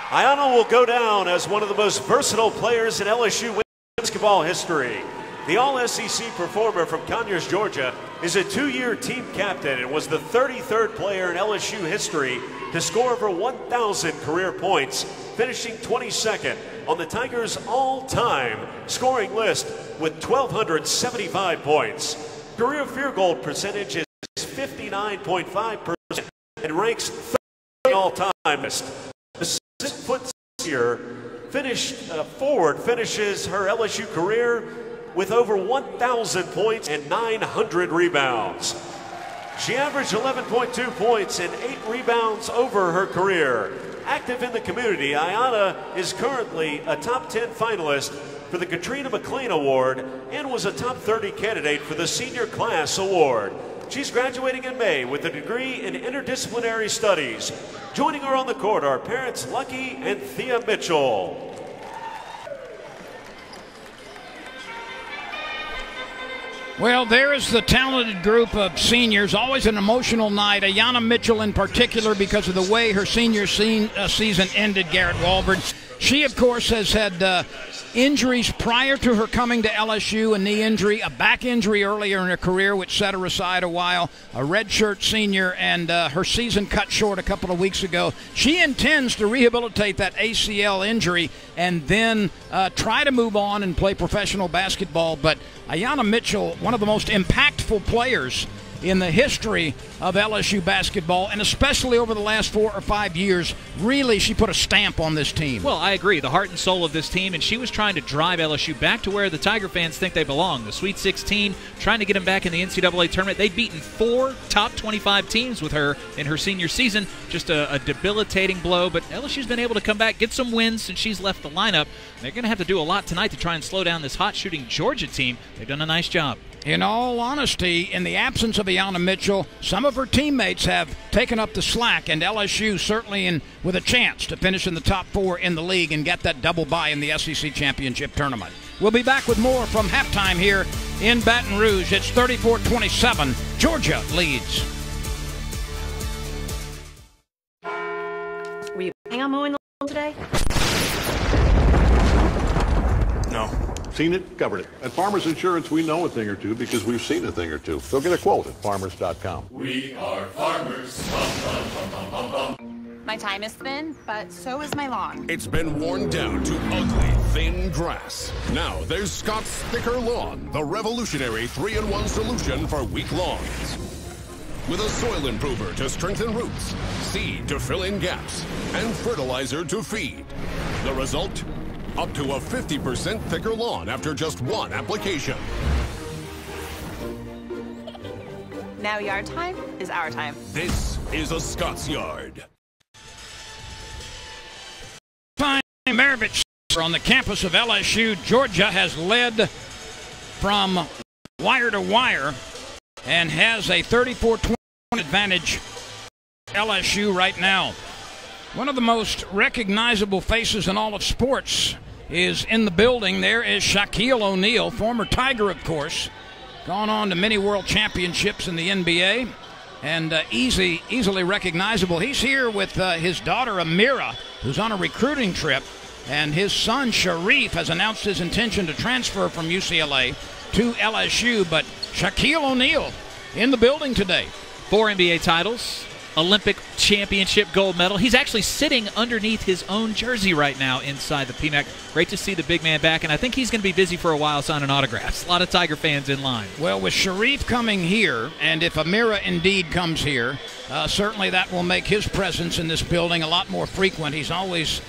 Ayana will go down as one of the most versatile players in LSU basketball history. The All SEC performer from Conyers, Georgia, is a two year team captain and was the 33rd player in LSU history to score over 1,000 career points, finishing 22nd on the Tigers' all time scoring list with 1,275 points. Career field goal percentage is 59.5% and ranks 30 all time. The six foot senior finished uh, forward finishes her LSU career with over 1,000 points and 900 rebounds. She averaged 11.2 points and 8 rebounds over her career. Active in the community, Ayana is currently a top 10 finalist for the Katrina McClain Award and was a top 30 candidate for the Senior Class Award. She's graduating in May with a degree in interdisciplinary studies. Joining her on the court are parents Lucky and Thea Mitchell. Well, there is the talented group of seniors. Always an emotional night. Ayana Mitchell, in particular, because of the way her senior uh, season ended. Garrett Walford. She, of course, has had uh, injuries prior to her coming to LSU a knee injury, a back injury earlier in her career, which set her aside a while, a redshirt senior, and uh, her season cut short a couple of weeks ago. She intends to rehabilitate that ACL injury and then uh, try to move on and play professional basketball. But Ayana Mitchell, one of the most impactful players in the history of LSU basketball, and especially over the last four or five years, really she put a stamp on this team. Well, I agree. The heart and soul of this team, and she was trying to drive LSU back to where the Tiger fans think they belong. The Sweet 16, trying to get them back in the NCAA tournament. They'd beaten four top 25 teams with her in her senior season. Just a, a debilitating blow, but LSU's been able to come back, get some wins since she's left the lineup. They're going to have to do a lot tonight to try and slow down this hot shooting Georgia team. They've done a nice job. In all honesty, in the absence of Ayana Mitchell, some of her teammates have taken up the slack, and LSU certainly in with a chance to finish in the top four in the league and get that double bye in the SEC championship tournament. We'll be back with more from halftime here in Baton Rouge. It's 34-27. Georgia leads. Were you planning on mowing the lawn today? No. Seen it, covered it. At Farmers Insurance, we know a thing or two because we've seen a thing or two. So get a quote at farmers.com. We are farmers. Bum, bum, bum, bum, bum, bum. My time is thin, but so is my lawn. It's been worn down to ugly, thin grass. Now there's Scott's Thicker Lawn, the revolutionary three in one solution for weak lawns. With a soil improver to strengthen roots, seed to fill in gaps, and fertilizer to feed. The result? Up to a 50% thicker lawn after just one application. Now yard time is our time. This is a Scott's Yard. Fine Maravich on the campus of LSU. Georgia has led from wire to wire and has a 34-20 advantage LSU right now. One of the most recognizable faces in all of sports is in the building. There is Shaquille O'Neal, former Tiger, of course, gone on to many world championships in the NBA, and uh, easy, easily recognizable. He's here with uh, his daughter Amira, who's on a recruiting trip, and his son Sharif has announced his intention to transfer from UCLA to LSU. But Shaquille O'Neal in the building today. Four NBA titles, Olympic championship gold medal. He's actually sitting underneath his own jersey right now inside the PMAC. Great to see the big man back, and I think he's going to be busy for a while signing autographs. A lot of Tiger fans in line. Well, with Sharif coming here, and if Amira indeed comes here, uh, certainly that will make his presence in this building a lot more frequent. He's always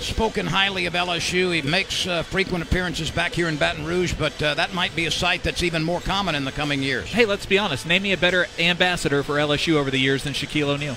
spoken highly of LSU. He makes uh, frequent appearances back here in Baton Rouge, but uh, that might be a site that's even more common in the coming years. Hey, let's be honest. Name me a better ambassador for LSU over the years than Shaquille O'Neal.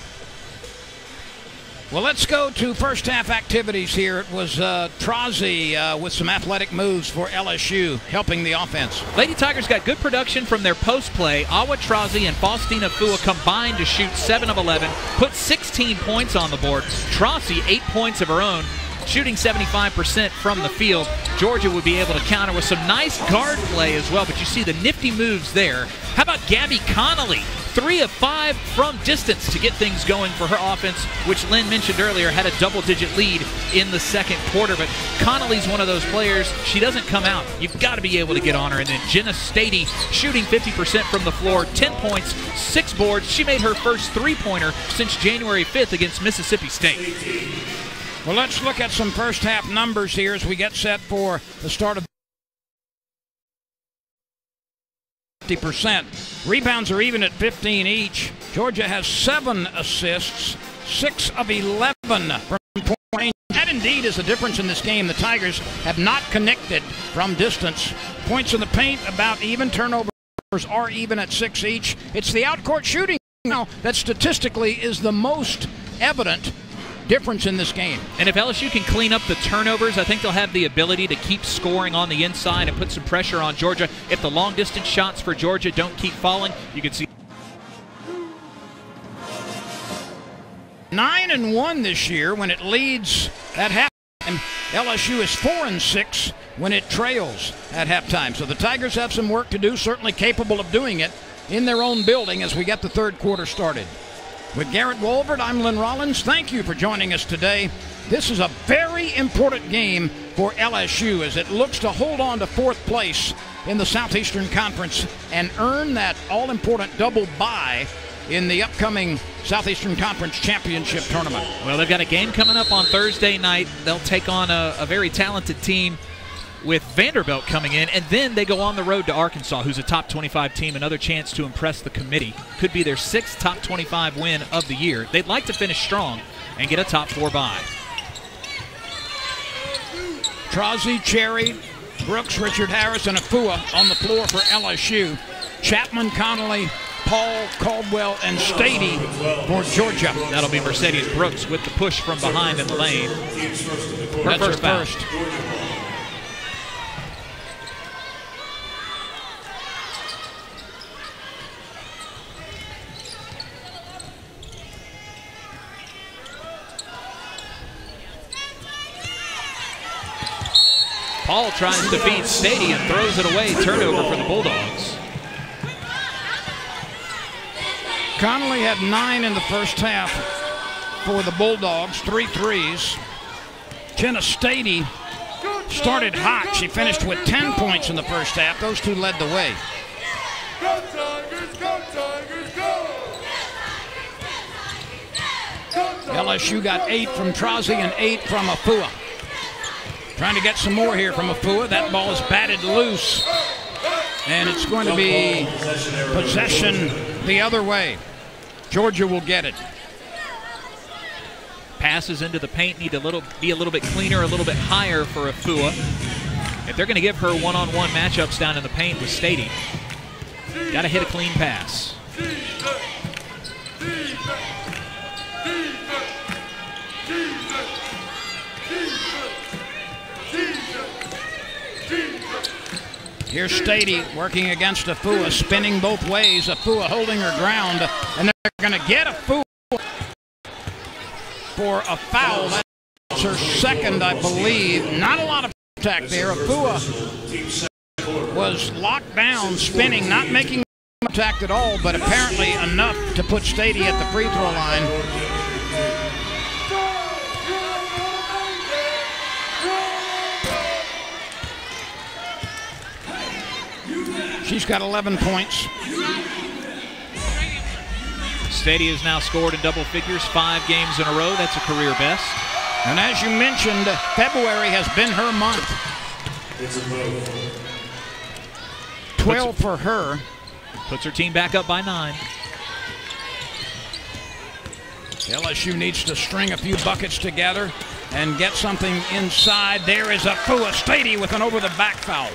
Well, let's go to first half activities here. It was uh, Trasi uh, with some athletic moves for LSU, helping the offense. Lady Tigers got good production from their post play. Awa Trasi and Faustina Aifuwa combined to shoot 7 of 11, put 16 points on the board. Trasi, 8 points of her own, shooting 75% from the field. Georgia would be able to counter with some nice guard play as well, but you see the nifty moves there. How about Gabby Connally? Three of five from distance to get things going for her offense, which Lynn mentioned earlier had a double digit lead in the second quarter. But Connally's one of those players, she doesn't come out. You've got to be able to get on her. And then Jenna Staiti shooting 50% from the floor, 10 points, six boards. She made her first three pointer since January 5th against Mississippi State. Well, let's look at some first half numbers here as we get set for the start of 50%. Rebounds are even at 15 each. Georgia has seven assists, six of 11 from point range. That indeed is the difference in this game. The Tigers have not connected from distance. Points in the paint about even. Turnovers are even at six each. It's the outcourt shooting now that statistically is the most evident difference in this game. And if LSU can clean up the turnovers, I think they'll have the ability to keep scoring on the inside and put some pressure on Georgia. If the long distance shots for Georgia don't keep falling, you can see. Nine and one this year when it leads at halftime. LSU is four and six when it trails at halftime. So the Tigers have some work to do, certainly capable of doing it in their own building as we get the third quarter started. With Garrett Wolford, I'm Lynn Rollins. Thank you for joining us today. This is a very important game for LSU as it looks to hold on to fourth place in the Southeastern Conference and earn that all important double bye in the upcoming Southeastern Conference Championship tournament. Well, they've got a game coming up on Thursday night. They'll take on a, a very talented team with Vanderbilt coming in, and then they go on the road to Arkansas, who's a top 25 team. Another chance to impress the committee. Could be their sixth top 25 win of the year. They'd like to finish strong and get a top four bye. Trasi, Cherry, Brooks, Richard Harris, and Aifuwa on the floor for LSU. Chapman, Connally, Paul, Caldwell, and Staiti for Georgia. That'll be Mercedes Brooks with the push from behind in the lane. Her That's first her first. Paul tries to beat Staiti and throws it away. Turnover for the Bulldogs. Connally had nine in the first half for the Bulldogs, three threes. Jenna Staiti started hot. She finished with 10 points in the first half. Those two led the way. Go Tigers, go Tigers, go! LSU got eight from Trasi and eight from Aifuwa. Trying to get some more here from Aifuwa. That ball is batted loose. And it's going to be possession the other way. Georgia will get it. Passes into the paint need a little be a little bit cleaner, a little bit higher for Aifuwa. If they're going to give her one-on-one matchups down in the paint with Staiti, got to hit a clean pass. Here's Staiti working against Aifuwa, spinning both ways. Aifuwa holding her ground, and they're going to get Aifuwa for a foul. That's her second, I believe. Not a lot of contact there. Aifuwa was locked down, spinning, not making contact at all, but apparently enough to put Staiti at the free throw line. She's got 11 points. Staiti has now scored in double figures five games in a row. That's a career best. And as you mentioned, February has been her month. 12 for her. Puts her team back up by nine. LSU needs to string a few buckets together and get something inside. There is Aifuwa Staiti with an over the back foul.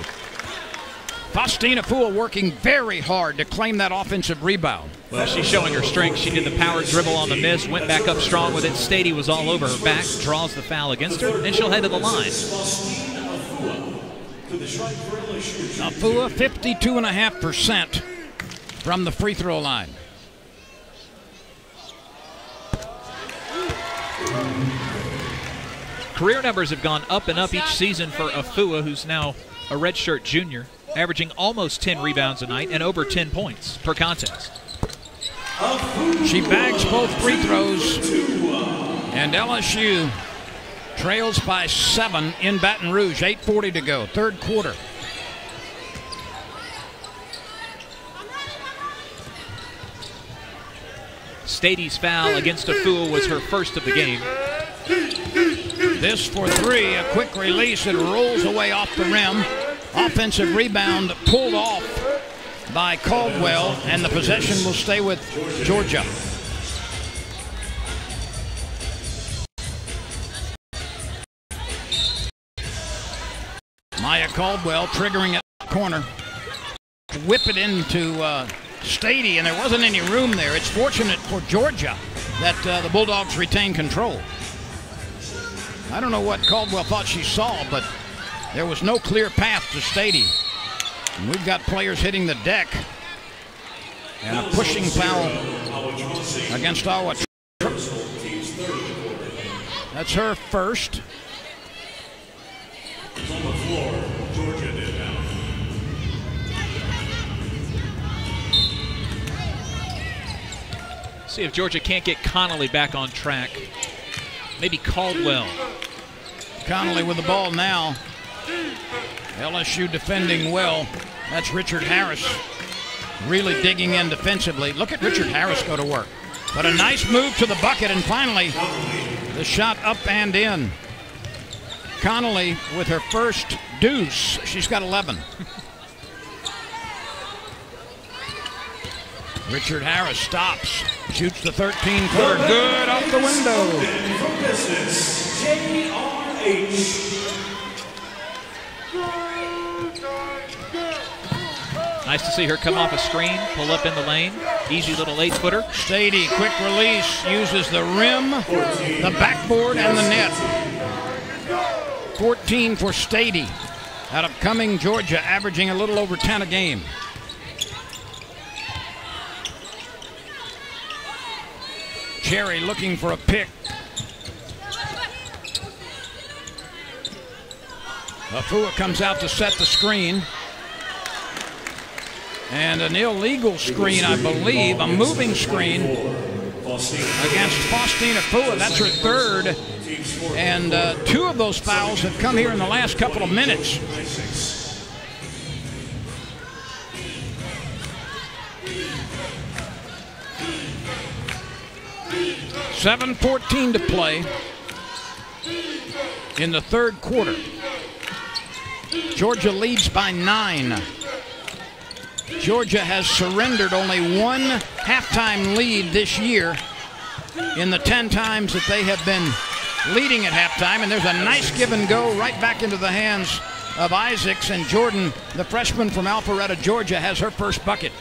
Faustina Aifuwa working very hard to claim that offensive rebound. Well, she's showing her strength. She did the power dribble on the miss, went back up strong with it. Staiti was all over her back, draws the foul against her, and she'll head to the line. Aifuwa, 52.5% from the free throw line. Career numbers have gone up and up each season for Aifuwa, who's now a redshirt junior, averaging almost 10 rebounds a night and over 10 points per contest. She bags both free throws, and LSU trails by seven in Baton Rouge. 8.40 to go, third quarter. Staiti's foul against Aifuwa was her first of the game. This for three, a quick release. It rolls away off the rim. Offensive rebound pulled off by Caldwell, and the possession will stay with Georgia. Maya Caldwell triggering it corner. Whip it into uh, Staiti, and there wasn't any room there. It's fortunate for Georgia that uh, the Bulldogs retain control. I don't know what Caldwell thought she saw, but there was no clear path to Staiti. And we've got players hitting the deck. And a pushing foul against Awa. That's her first. On the floor, Georgia did now. See if Georgia can't get Connally back on track. Maybe Caldwell. Connally with the ball now. LSU defending well. That's Richard Harris really digging in defensively. Look at Richard Harris go to work. But a nice move to the bucket, and finally, the shot up and in. Connally with her first deuce. She's got 11. Richard Harris stops, shoots the 13 footer, good off the window. Nice to see her come off a screen, pull up in the lane. Easy little eight footer. Staiti, quick release, uses the rim, the backboard, and the net. 14 for Staiti out of Cumming, Georgia, averaging a little over 10 a game. Cherry looking for a pick. Aifuwa comes out to set the screen. And an illegal screen, I believe, a moving screen against Faustina Aifuwa. That's her third. And uh, two of those fouls have come here in the last couple of minutes. Seven fourteen to play in the third quarter. Georgia leads by nine. Georgia has surrendered only one halftime lead this year in the 10 times that they have been leading at halftime. And there's a nice give and go right back into the hands of Isaacs. And Jordan, the freshman from Alpharetta, Georgia, has her first bucket.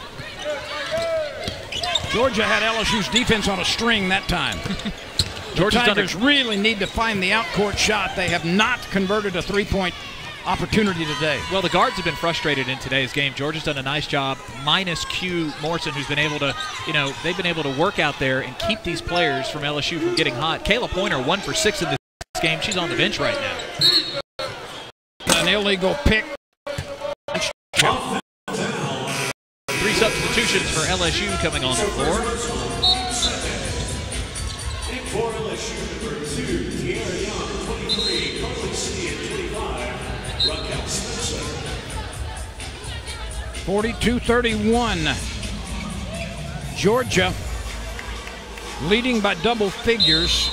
Georgia had LSU's defense on a string that time. Georgia's done a- Tigers really need to find the outcourt shot. They have not converted a three-point opportunity today. Well, the guards have been frustrated in today's game. Georgia's done a nice job, minus Que Morrison, who's been able to, you know, they've been able to work out there and keep these players from LSU from getting hot. Khayla Pointer, one for six in this game. She's on the bench right now. An illegal pick. Three substitutions for LSU coming on the floor. 42-31. Georgia leading by double figures.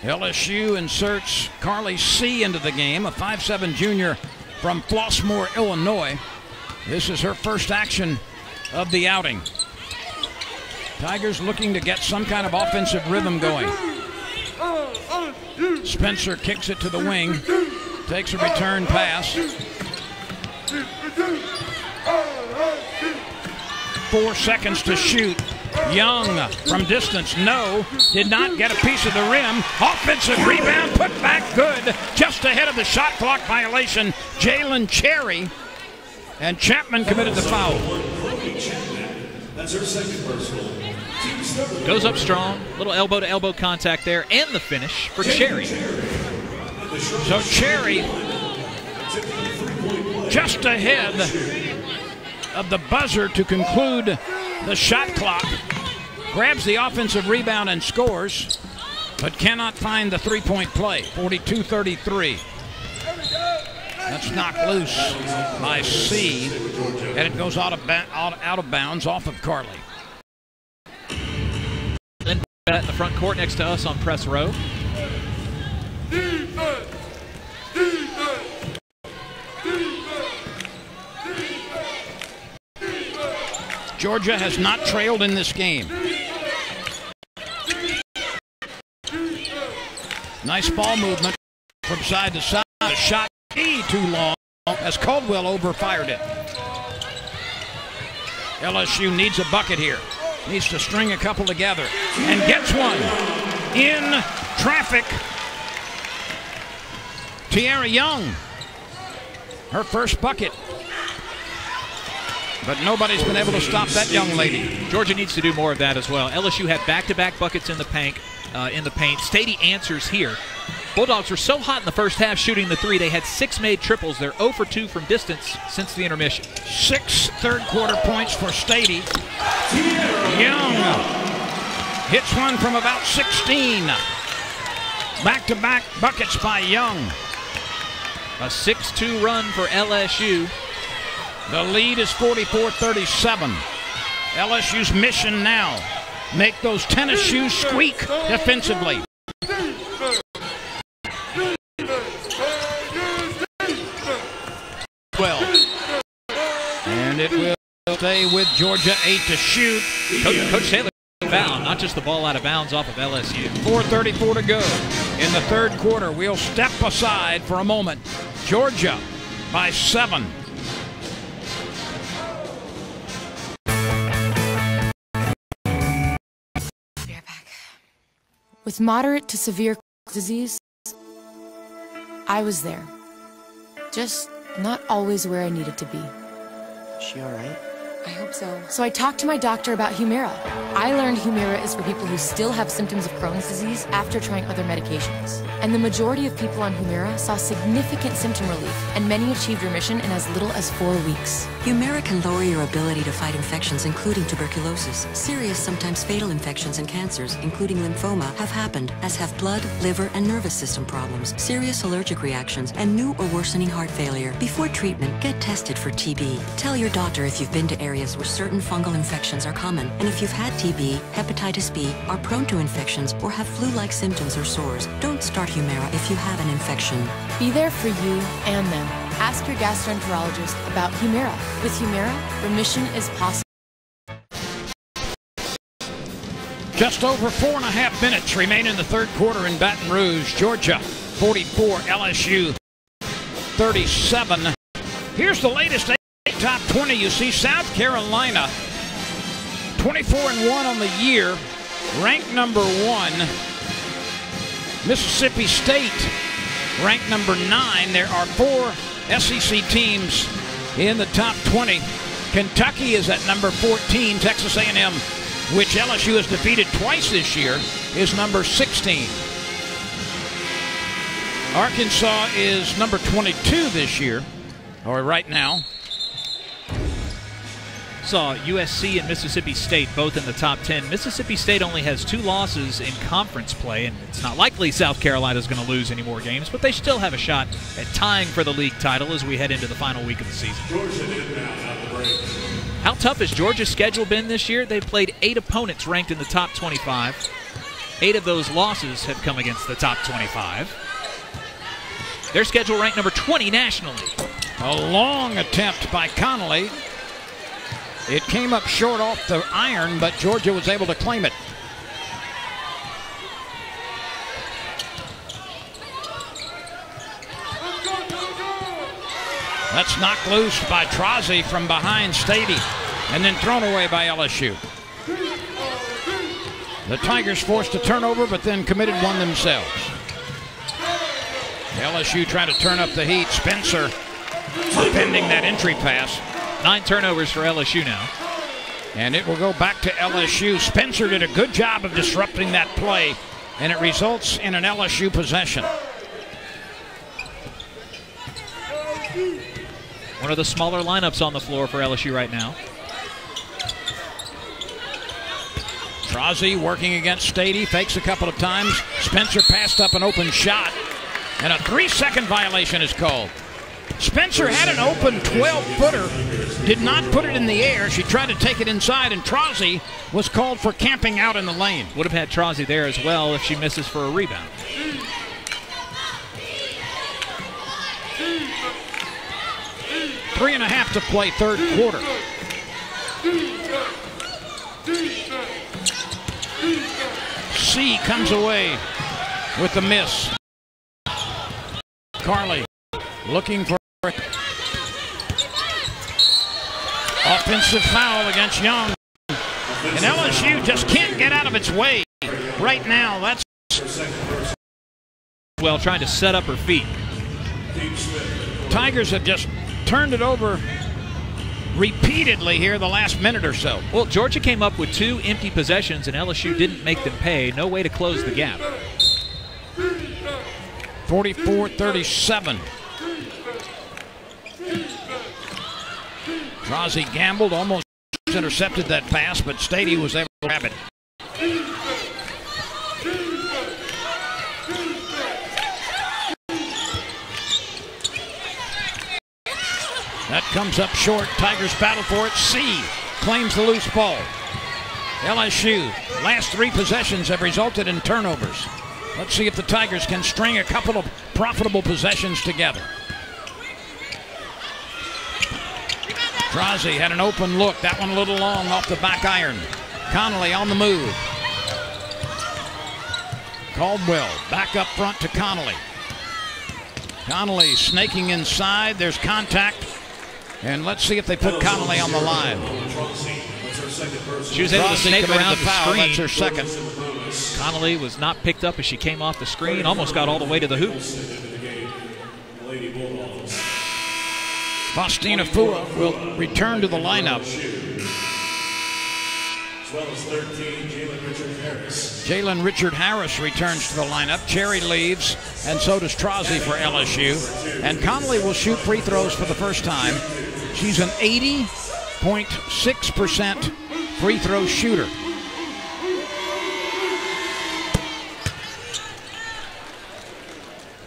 LSU inserts Karli Seay into the game, a 5'7 junior from Flossmoor, Illinois. This is her first action of the outing. Tigers looking to get some kind of offensive rhythm going. Spencer kicks it to the wing, takes a return pass. Four seconds to shoot. Young from distance, no, did not get a piece of the rim. Offensive rebound, put back good, just ahead of the shot clock violation. Jailin Cherry and Chapman committed the foul. That's second. Goes up strong, little elbow to elbow contact there, and the finish for Cherry. So Cherry just ahead of the buzzer to conclude the shot clock. Grabs the offensive rebound and scores, but cannot find the three point play. 42 33. That's knocked loose by Seay, and it goes out of, out, out of bounds off of Karli. Then in the front court next to us on press row. Georgia has not trailed in this game. Nice ball movement from side to side. A shot E too long as Caldwell overfired it. LSU needs a bucket here. Needs to string a couple together and gets one in traffic. Tiara Young, her first bucket. But nobody's been able to stop that young lady. Georgia needs to do more of that as well. LSU had back-to-back buckets in the paint. Uh, in the paint, Staiti answers here. Bulldogs were so hot in the first half shooting the three, they had six made triples. They're 0 for 2 from distance since the intermission. Six third quarter points for Staiti. Young hits one from about 16. Back to back buckets by Young. A 6 2 run for LSU. The lead is 44 37. LSU's mission now make those tennis shoes squeak defensively. Well, and it will stay with Georgia eight to shoot. Coach, Coach Taylor bound, not just the ball out of bounds off of LSU. 4.34 to go in the third quarter. We'll step aside for a moment. Georgia by seven. With moderate to severe disease, I was there. Just not always where I needed to be. Is she alright? I hope so. So I talked to my doctor about Humira. I learned Humira is for people who still have symptoms of Crohn's disease after trying other medications. And the majority of people on Humira saw significant symptom relief, and many achieved remission in as little as four weeks. Humira can lower your ability to fight infections, including tuberculosis. Serious, sometimes fatal infections and cancers, including lymphoma, have happened, as have blood, liver, and nervous system problems, serious allergic reactions, and new or worsening heart failure. Before treatment, get tested for TB. Tell your doctor if you've been to areas where certain fungal infections are common, and if you've had TB, hepatitis B, are prone to infections, or have flu-like symptoms or sores. Don't start Humira if you have an infection. Be there for you and them. Ask your gastroenterologist about Humira. With Humira, remission is possible. Just over four and a half minutes remain in the third quarter in Baton Rouge, Georgia. 44, LSU 37. Here's the latest top 20. You see South Carolina 24 and 1 on the year, ranked number one. Mississippi State ranked number nine. There are four SEC teams in the top 20. Kentucky is at number 14. Texas A&M, which LSU has defeated twice this year, is number 16. Arkansas is number 22 this year, or right now. Saw USC and Mississippi State both in the top 10. Mississippi State only has two losses in conference play, and it's not likely South Carolina is going to lose any more games, but they still have a shot at tying for the league title as we head into the final week of the season. How tough has Georgia's schedule been this year? They've played eight opponents ranked in the top 25. Eight of those losses have come against the top 25. Their schedule ranked number 20 nationally. A long attempt by Connally. It came up short off the iron, but Georgia was able to claim it. That's knocked loose by Trasi from behind Staiti and then thrown away by LSU. The Tigers forced a turnover, but then committed one themselves. LSU trying to turn up the heat. Spencer defending that entry pass. Nine turnovers for LSU now. And it will go back to LSU. Spencer did a good job of disrupting that play, and it results in an LSU possession. One of the smaller lineups on the floor for LSU right now. Trasi working against Staiti, fakes a couple of times. Spencer passed up an open shot, and a three second violation is called. Spencer had an open 12 footer, did not put it in the air. She tried to take it inside, and Trasi was called for camping out in the lane. Would have had Trasi there as well if she misses for a rebound. Three and a half to play, third quarter. Seay comes away with the miss. Karli looking for offensive foul against Young. And LSU just can't get out of its way right now. That's well trying to set up her feet. Tigers have just turned it over repeatedly here the last minute or so. Well, Georgia came up with two empty possessions and LSU didn't make them pay. No way to close the gap. 44 37. Trasi gambled, almost intercepted that pass, but Staiti was able to grab it. That comes up short. Tigers battle for it. Seay claims the loose ball. LSU, last three possessions have resulted in turnovers. Let's see if the Tigers can string a couple of profitable possessions together. Trasi had an open look. That one a little long off the back iron. Connally on the move. Caldwell back up front to Connally. Connally snaking inside. There's contact. And let's see if they put Connally on the line. She was able to snake around the foul. screen. That's her second. Connally was not picked up as she came off the screen. Almost got all the way to the hoop. Faustina Aifuwa will return to the lineup. As well as 13, Jaelyn Richard Harris. Jaelyn Richard Harris returns to the lineup. Cherry leaves, and so does Trasi for LSU. And Connally will shoot free throws for the first time. She's an 80.6% free throw shooter.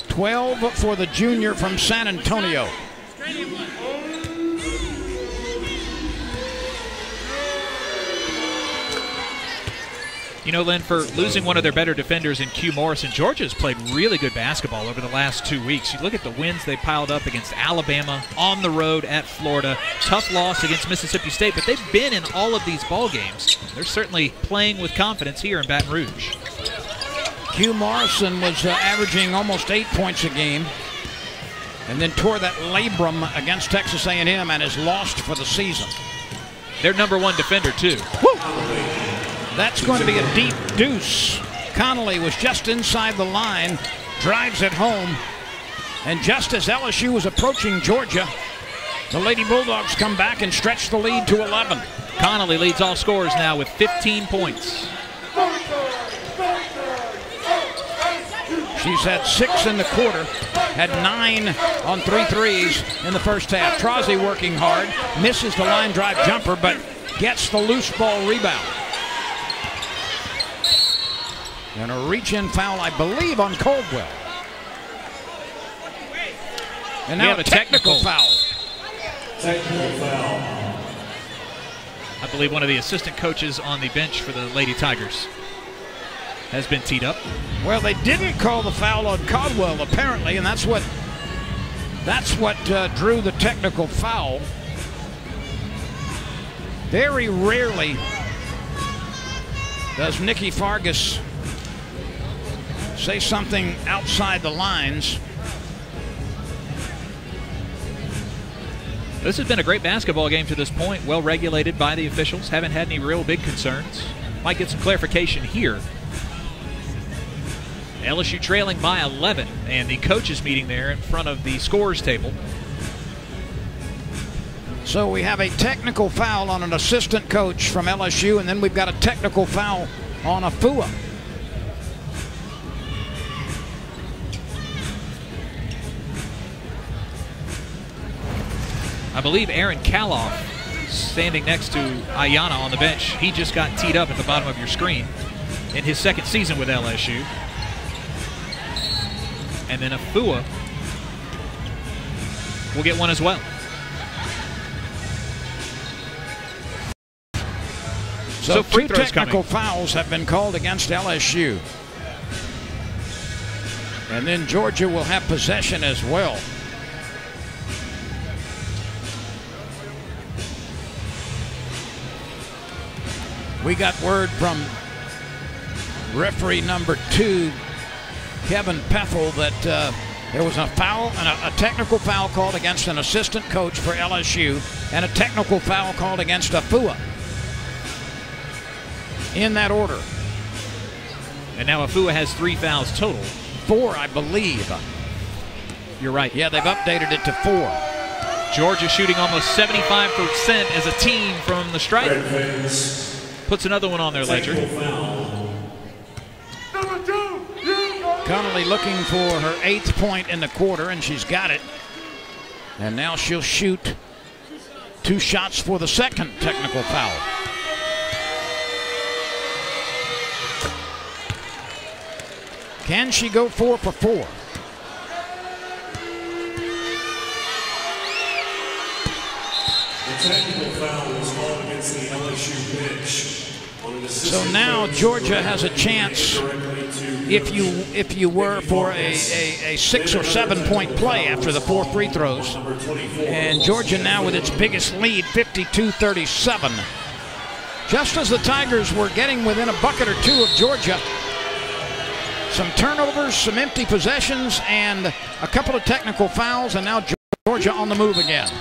Twelve for the junior from San Antonio. You know, Lynn, for losing one of their better defenders in Que Morrison, Georgia's played really good basketball over the last two weeks. You look at the wins they piled up against Alabama, on the road at Florida, tough loss against Mississippi State, but they've been in all of these ball games. They're certainly playing with confidence here in Baton Rouge. Que Morrison was uh, averaging almost eight points a game, and then tore that labrum against Texas A&M and is lost for the season. Their number one defender too. That's going to be a deep deuce. Connally was just inside the line, drives it home, and just as LSU was approaching Georgia, the Lady Bulldogs come back and stretch the lead to 11. Connally leads all scorers now with 15 points. She's had six in the quarter, had nine on three threes in the first half. Trasi working hard, misses the line drive jumper, but gets the loose ball rebound. And a reach in foul, I believe, on Caldwell. And now a technical, technical. foul. Technical foul. I believe one of the assistant coaches on the bench for the Lady Tigers has been teed up. Well, they didn't call the foul on Caldwell apparently, and that's what that's what uh, drew the technical foul. Very rarely does Nikki Fargas say something outside the lines. This has been a great basketball game to this point, well regulated by the officials. Haven't had any real big concerns. Might get some clarification here. LSU trailing by 11, and the coaches meeting there in front of the scores table. So we have a technical foul on an assistant coach from LSU, and then we've got a technical foul on Aifuwa. I believe Aaron Kaloff standing next to Ayana on the bench. He just got teed up at the bottom of your screen in his second season with LSU. And then Aifuwa will get one as well. So, So free two technical coming. fouls have been called against LSU. And then Georgia will have possession as well. We got word from referee number two, Kevin Peffel, that uh, there was a foul and a, a technical foul called against an assistant coach for LSU and a technical foul called against Aifuwa in that order. And now Aifuwa has three fouls total. Four, I believe. You're right. Yeah, they've updated it to four. Georgia shooting almost 75% as a team from the stripe. Puts another one on their ledger. Connally looking for her eighth point in the quarter, and she's got it. And now she'll shoot two shots for the second technical foul. Can she go four for four? The technical foul called against the LSU bench. on an So now Georgia has a chance, if you if you were for a, a, a six or seven point play after the four free throws, and Georgia now with its biggest lead, 52-37. Just as the Tigers were getting within a bucket or two of Georgia, some turnovers, some empty possessions, and a couple of technical fouls, and now Georgia on the move again.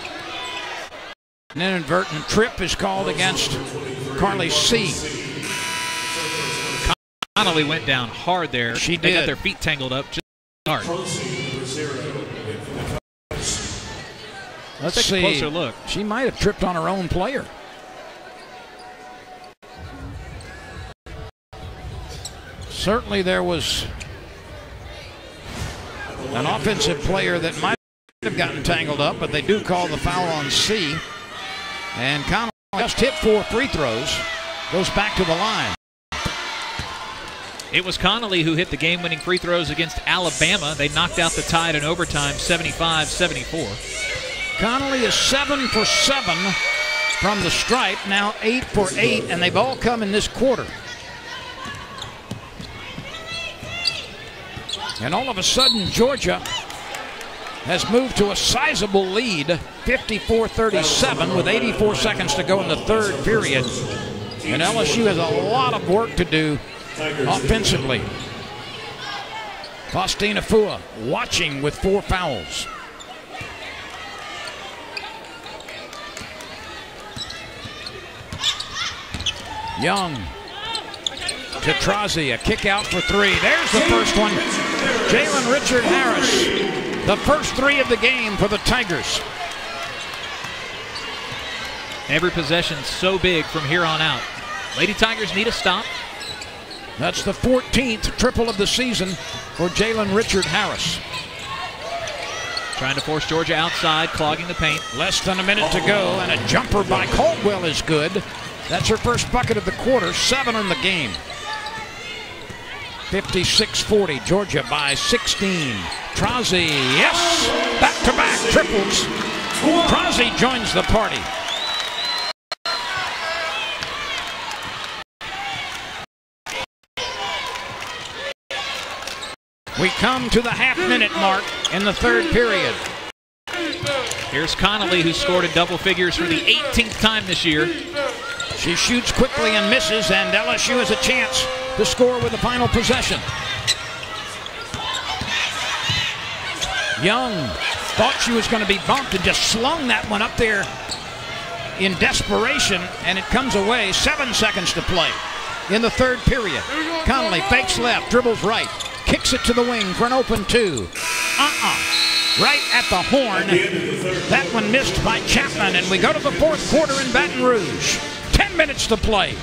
An inadvertent trip is called against Karli Seay. Connally went down hard there. She They got their feet tangled up just hard. Let's take a see. closer look. She might have tripped on her own player. Certainly, there was an offensive player that might have gotten tangled up, but they do call the foul on Seay. And Connally just hit four free throws, goes back to the line. It was Connally who hit the game winning free throws against Alabama. They knocked out the tide in overtime 75 74. Connally is seven for seven from the stripe, now eight for eight, and they've all come in this quarter. And all of a sudden, Georgia has moved to a sizable lead, 54 37, with 84 seconds to go in the third period. And LSU has a lot of work to do offensively. Faustina Aifuwa watching with four fouls. Young to Trasi, a kick out for three. There's the first one. Jaelyn Richard Harris, the first three of the game for the Tigers. Every possession so big from here on out. Lady Tigers need a stop. That's the 14th triple of the season for Jaelyn Richard Harris. Trying to force Georgia outside, clogging the paint. Less than a minute to go, and a jumper by Caldwell is good. That's her first bucket of the quarter, seven in the game. 56-40, Georgia by 16. Trasi, yes, back-to-back triples. Trasi joins the party. We come to the half minute mark in the third period. Here's Connally, who scored in double figures for the 18th time this year. She shoots quickly and misses, and LSU has a chance to score with the final possession. Young thought she was going to be bumped and just slung that one up there in desperation, and it comes away. Seven seconds to play in the third period. Connally fakes left, dribbles right, kicks it to the wing for an open two. Uh-uh. Right at the horn. That one missed by Chapman, and we go to the fourth quarter in Baton Rouge. Ten minutes to play.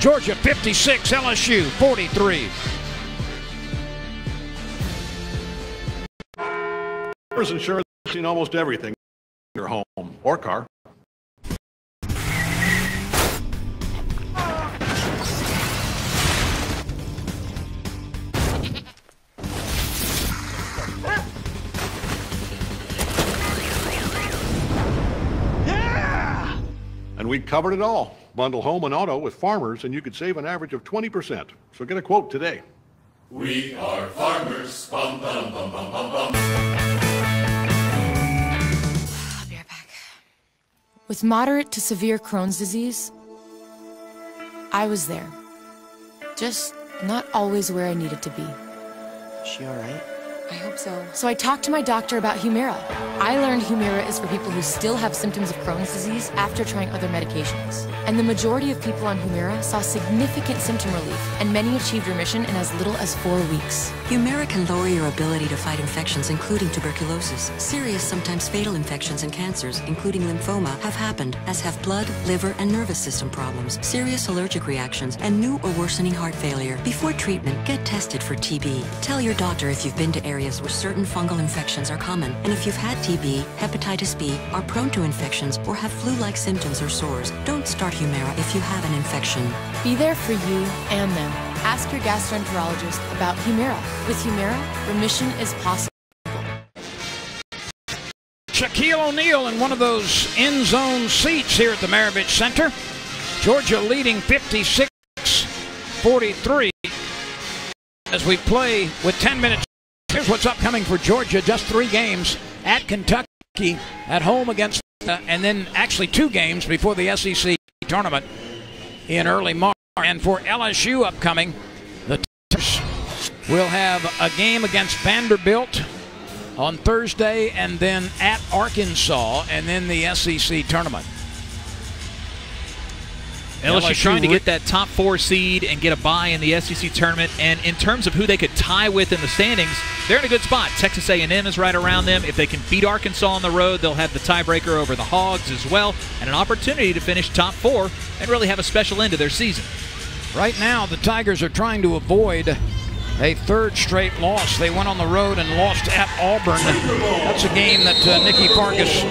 Georgia 56, LSU 43. Insurance seen almost everything your home or car. And we covered it all. Bundle home and auto with farmers, and you could save an average of 20%. So get a quote today. We are farmers. Bum, bum, bum, bum, bum, bum. With moderate to severe Crohn's disease, I was there. Just not always where I needed to be. Is she alright? I hope so. So I talked to my doctor about Humira. I learned Humira is for people who still have symptoms of Crohn's disease after trying other medications. And the majority of people on Humira saw significant symptom relief, and many achieved remission in as little as four weeks. Humira can lower your ability to fight infections, including tuberculosis. Serious, sometimes fatal infections and cancers, including lymphoma, have happened, as have blood, liver, and nervous system problems, serious allergic reactions, and new or worsening heart failure. Before treatment, get tested for TB. Tell your doctor if you've been to areas where certain fungal infections are common, and if you've had TB, hepatitis B, are prone to infections, or have flu-like symptoms or sores. Don't start Humira if you have an infection. Be there for you and them. Ask your gastroenterologist about Humira. With Humira, remission is possible. Shaquille O'Neal in one of those end zone seats here at the Maravich Center. Georgia leading 56 43 as we play with 10 minutes. Here's what's upcoming for Georgia just three games at Kentucky, at home against, and then actually two games before the SEC tournament in early March. And for LSU upcoming, the Tigers will have a game against Vanderbilt on Thursday and then at Arkansas and then the SEC tournament. LSU, LSU trying to get that top four seed and get a bye in the SEC tournament. And in terms of who they could tie with in the standings, they're in a good spot. Texas A&M is right around them. If they can beat Arkansas on the road, they'll have the tiebreaker over the Hogs as well, and an opportunity to finish top four and really have a special end to their season. Right now, the Tigers are trying to avoid a third straight loss. They went on the road and lost at Auburn. That's a game that uh, Nikki Fargas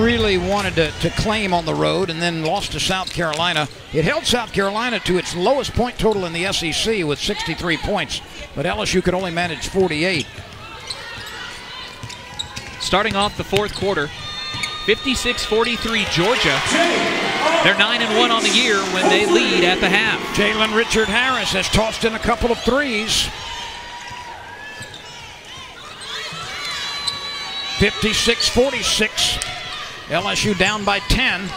really wanted to, to claim on the road and then lost to South Carolina. It held South Carolina to its lowest point total in the SEC with 63 points, but LSU could only manage 48. Starting off the fourth quarter, 56-43 Georgia. They're 9 and 1 on the year when they lead at the half. Jaelyn Richard Harris has tossed in a couple of threes. 56 46. LSU down by 10.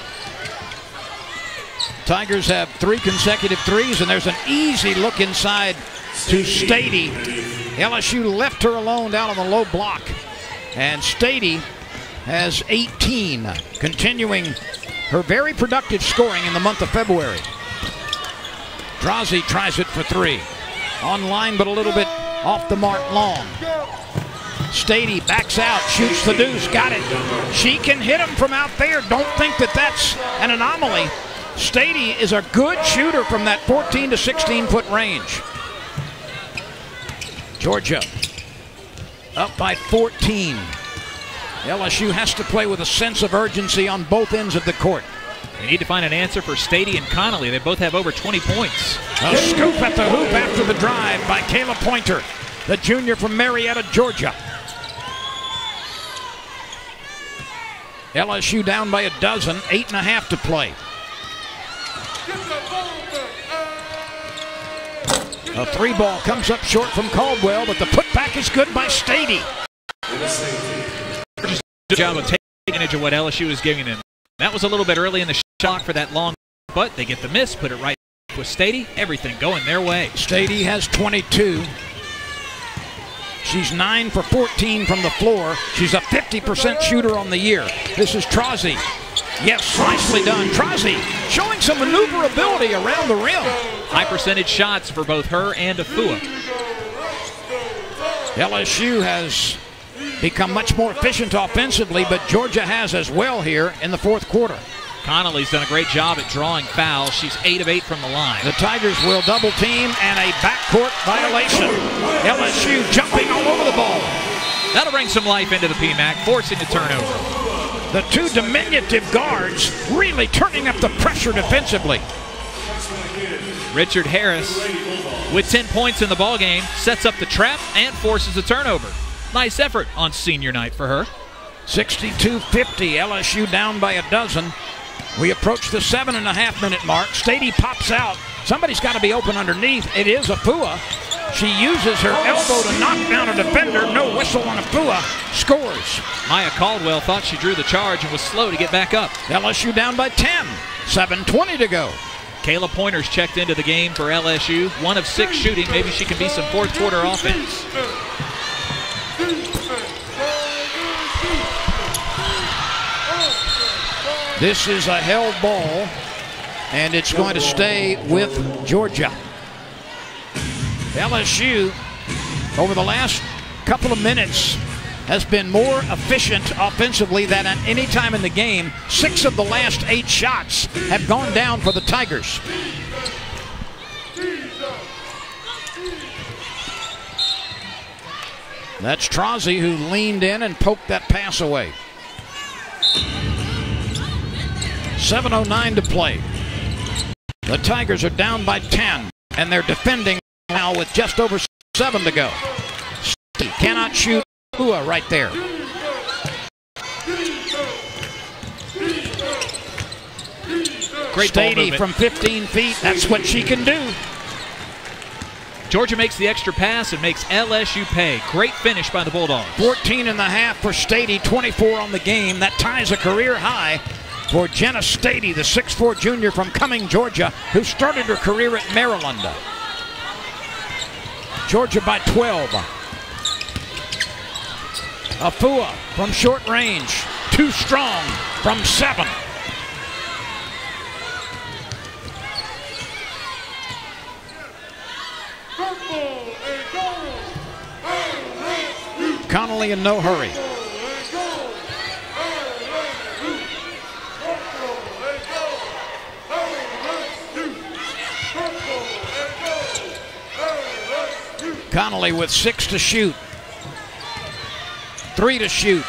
Tigers have three consecutive threes, and there's an easy look inside to Staiti. LSU left her alone down on the low block. And Staiti has 18, continuing her very productive scoring in the month of February. Trasi tries it for three. Online, but a little bit off the mark long. Staiti backs out, shoots the deuce, got it. She can hit him from out there. Don't think that that's an anomaly. Staiti is a good shooter from that 14 to 16 foot range. Georgia up by 14. LSU has to play with a sense of urgency on both ends of the court. They need to find an answer for Staiti and Connally. They both have over 20 points. A scoop at the hoop after the drive by Khayla Pointer, the junior from Marietta, Georgia. LSU down by a dozen, eight and a half to play. A three ball comes up short from Caldwell, but the putback is good by Staiti. Good job of taking advantage of what LSU is giving them. That was a little bit early in the shot for that long, but they get the miss, put it right with Staiti. Everything going their way. Staiti has 22. She's 9 for 14 from the floor. She's a 50% shooter on the year. This is Trasi. Yes, nicely done. Trasi showing some maneuverability around the rim. High percentage shots for both her and Aifuwa. LSU has become much more efficient offensively, but Georgia has as well here in the fourth quarter. Connally's done a great job at drawing fouls. She's 8 of 8 from the line. The Tigers will double team and a backcourt violation. LSU jumping all over the ball. That'll bring some life into the PMAC, forcing a turnover. The two diminutive guards really turning up the pressure defensively. Richard Harris, with 10 points in the ball game, sets up the trap and forces a turnover. Nice effort on senior night for her. 62-50, LSU down by a dozen. We approach the seven and a half minute mark. Staiti pops out. Somebody's got to be open underneath. It is Aifuwa. She uses her elbow to knock down a defender. No whistle on Aifuwa. Scores. Maya Caldwell thought she drew the charge and was slow to get back up. LSU down by 10. 7.20 to go. Khayla Pointer's checked into the game for LSU. One of six shooting. Maybe she can be some fourth quarter offense. This is a held ball, and it's going to stay with Georgia. LSU, over the last couple of minutes, has been more efficient offensively than at any time in the game. Six of the last eight shots have gone down for the Tigers. That's Trasi who leaned in and poked that pass away. 7.09 to play. The Tigers are down by 10, and they're defending now with just over seven to go. He cannot shoot Ua right there. Great Staiti from 15 feet. That's what she can do. Georgia makes the extra pass and makes LSU pay. Great finish by the Bulldogs. 14 and a half for Staiti, 24 on the game. That ties a career high for Jenna Staiti, the 6'4 junior from Cumming, Georgia, who started her career at Maryland. Georgia by 12. Aifuwa from short range. Too strong from seven. Connally in no hurry. Connally with six to shoot. Three to shoot.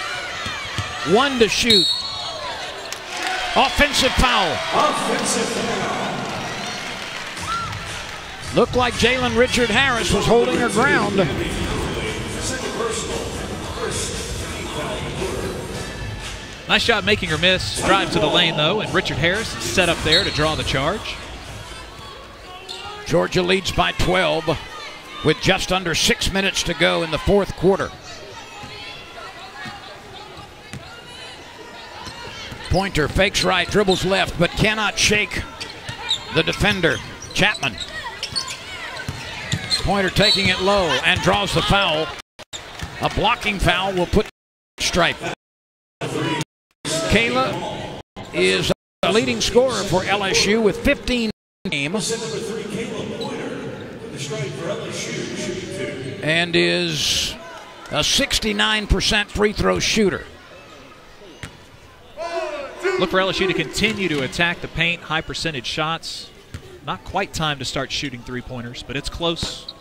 One to shoot. Offensive foul. Offensive foul. Looked like Jaelyn Richard Harris was holding her ground. Nice job making her miss. Drive to the lane, though, and Richard Harris is set up there to draw the charge. Georgia leads by 12 with just under six minutes to go in the fourth quarter. Pointer fakes right, dribbles left, but cannot shake the defender, Chapman. Pointer taking it low and draws the foul. A blocking foul will put stripe. Khayla is a leading scorer for LSU with 15 games and is a 69% free throw shooter. Look for LSU to continue to attack the paint, high percentage shots. Not quite time to start shooting three pointers, but it's close.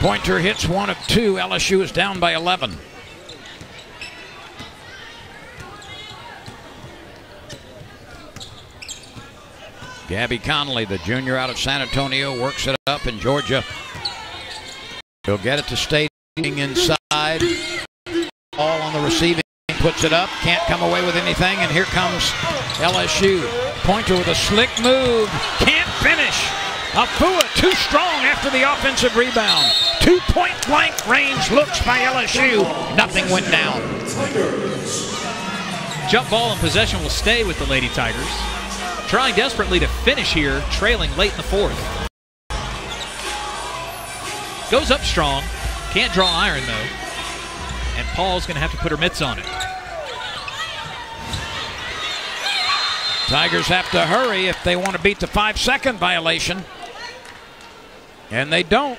Pointer hits one of two. LSU is down by 11. Gabby Connally, the junior out of San Antonio, works it up in Georgia. He'll get it to stay inside. All on the receiving, puts it up, can't come away with anything, and here comes LSU. Pointer with a slick move, can't finish. Aifuwa too strong after the offensive rebound. Two point blank range looks by LSU. Nothing went down. Jump ball and possession will stay with the Lady Tigers. Trying desperately to finish here, trailing late in the fourth. Goes up strong. Can't draw iron though. And Paul's going to have to put her mitts on it. Tigers have to hurry if they want to beat the five second violation. And they don't.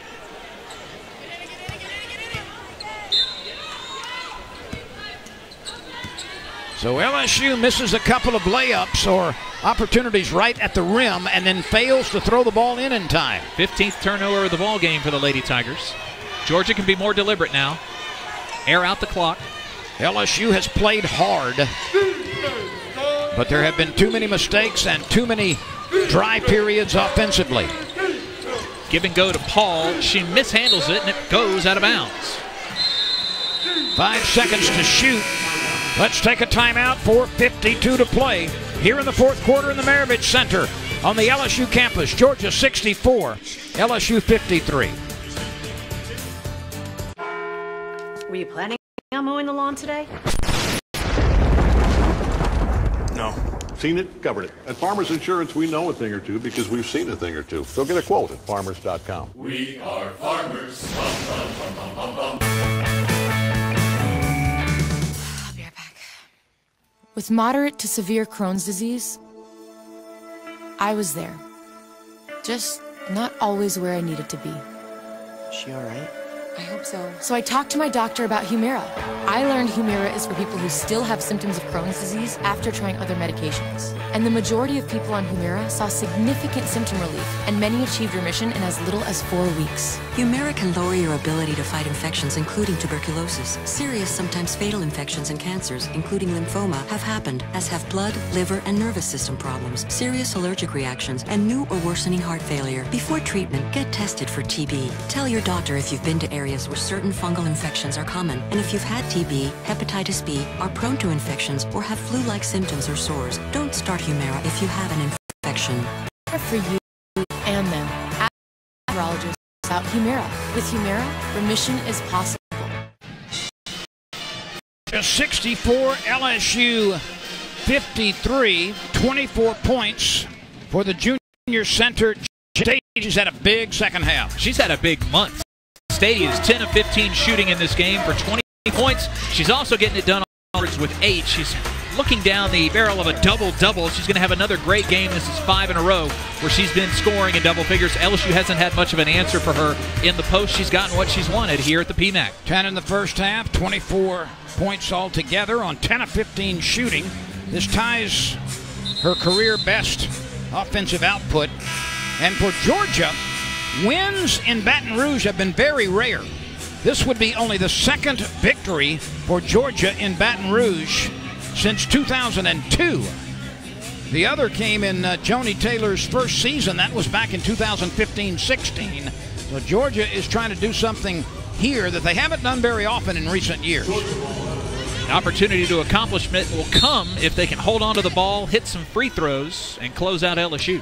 So LSU misses a couple of layups or opportunities right at the rim and then fails to throw the ball in in time. 15th turnover of the ball game for the Lady Tigers. Georgia can be more deliberate now. Air out the clock. LSU has played hard, but there have been too many mistakes and too many dry periods offensively. Give and go to Paul. She mishandles it and it goes out of bounds. Five seconds to shoot. Let's take a timeout. 4.52 to play here in the fourth quarter in the Maravich Center on the LSU campus. Georgia 64, LSU 53. Were you planning on mowing the lawn today? No. Seen it, covered it. At Farmers Insurance, we know a thing or two because we've seen a thing or two. So get a quote at farmers.com. We are farmers. Bum, bum, bum, With moderate to severe Crohn's disease, I was there. Just not always where I needed to be. Is she all right? I hope so. So I talked to my doctor about Humira. I learned Humira is for people who still have symptoms of Crohn's disease after trying other medications. And the majority of people on Humira saw significant symptom relief, and many achieved remission in as little as four weeks. Humira can lower your ability to fight infections, including tuberculosis. Serious, sometimes fatal infections and cancers, including lymphoma, have happened, as have blood, liver, and nervous system problems, serious allergic reactions, and new or worsening heart failure. Before treatment, get tested for TB. Tell your doctor if you've been to areas where certain fungal infections are common, and if you've had TB, hepatitis B, are prone to infections, or have flu-like symptoms or sores. Don't start Humira if you have an infection. For you and them, ask urologists about Humira. With Humira, remission is possible. Just 64 LSU 53, 24 points for the junior center. Stage has had a big second half. She's had a big month. Staiti is 10 of 15 shooting in this game for 20 points. She's also getting it done on with eight. She's looking down the barrel of a double-double. She's going to have another great game. This is five in a row where she's been scoring in double figures. LSU hasn't had much of an answer for her in the post. She's gotten what she's wanted here at the PMAC. 10 in the first half, 24 points altogether on 10 of 15 shooting. This ties her career best offensive output. And for Georgia, wins in Baton Rouge have been very rare. This would be only the second victory for Georgia in Baton Rouge since 2002. The other came in uh, Joni Taylor's first season. That was back in 2015 16. So Georgia is trying to do something here that they haven't done very often in recent years. The opportunity to accomplishment will come if they can hold on to the ball, hit some free throws, and close out LSU.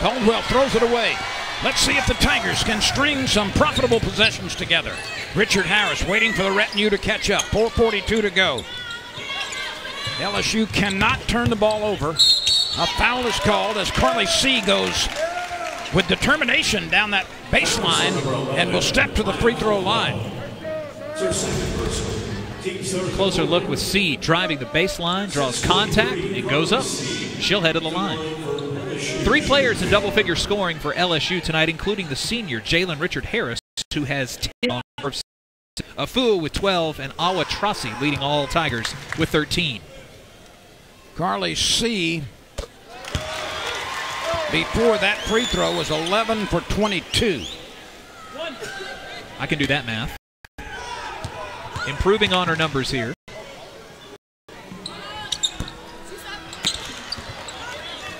Caldwell throws it away. Let's see if the Tigers can string some profitable possessions together. Richard Harris waiting for the retinue to catch up. 4.42 to go. LSU cannot turn the ball over. A foul is called as Karli Seay goes with determination down that baseline and will step to the free throw line. Closer look with Seay driving the baseline, draws contact, and goes up. She'll head to the line. Three players in double figure scoring for LSU tonight, including the senior Jaelyn Richard Harris, who has 10 on Aifuwa with 12, and Awa Trasi leading all Tigers with 13. Karli Seay. Before that free throw was 11 for 22. I can do that math. Improving on her numbers here.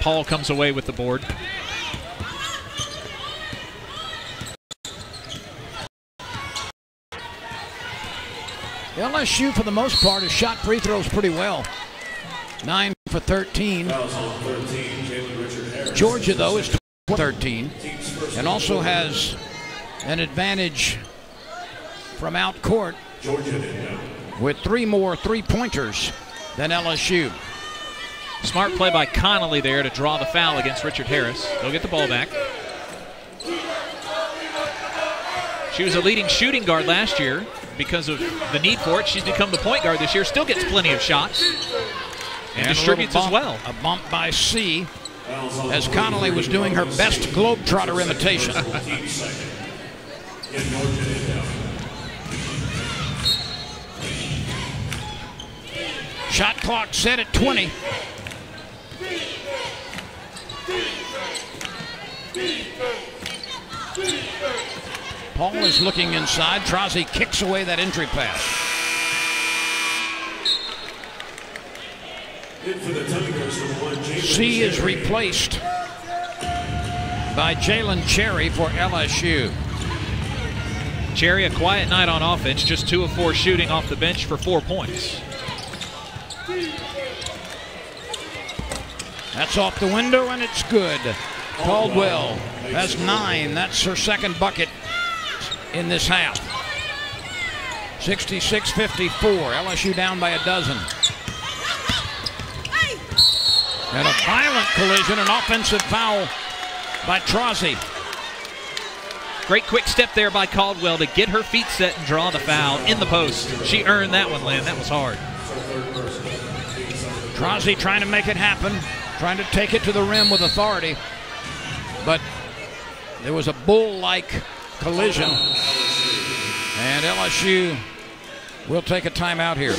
Paul comes away with the board. LSU, for the most part, has shot free throws pretty well. Nine for 13. 13, Jaelyn Richard Harris. Georgia, though, is 13 and also has an advantage from out court Georgia didn't know. with three more three pointers than LSU. Smart play by Connally there to draw the foul against Richard Harris. They'll get the ball back. She was a leading shooting guard last year because of the need for it. She's become the point guard this year. Still gets plenty of shots and, And distributes little as well. A bump by Seay as Connally was doing her best Globetrotter imitation. Team second. Get Georgia inbound. Shot clock set at 20. Paul is looking inside. Trasi kicks away that entry pass. Seay is replaced by Jailin Cherry for LSU. Cherry, a quiet night on offense, just two of four shooting off the bench for four points. That's off the window and it's good. Oh, Caldwell has nine. That's her second bucket in this half. 66 54. LSU down by a dozen. And a violent collision, an offensive foul by Trasi. Great quick step there by Caldwell to get her feet set and draw the foul in the post. She earned that one, Lynn. That was hard. Trasi trying to make it happen, trying to take it to the rim with authority. But there was a bull like collision. And LSU will take a timeout here.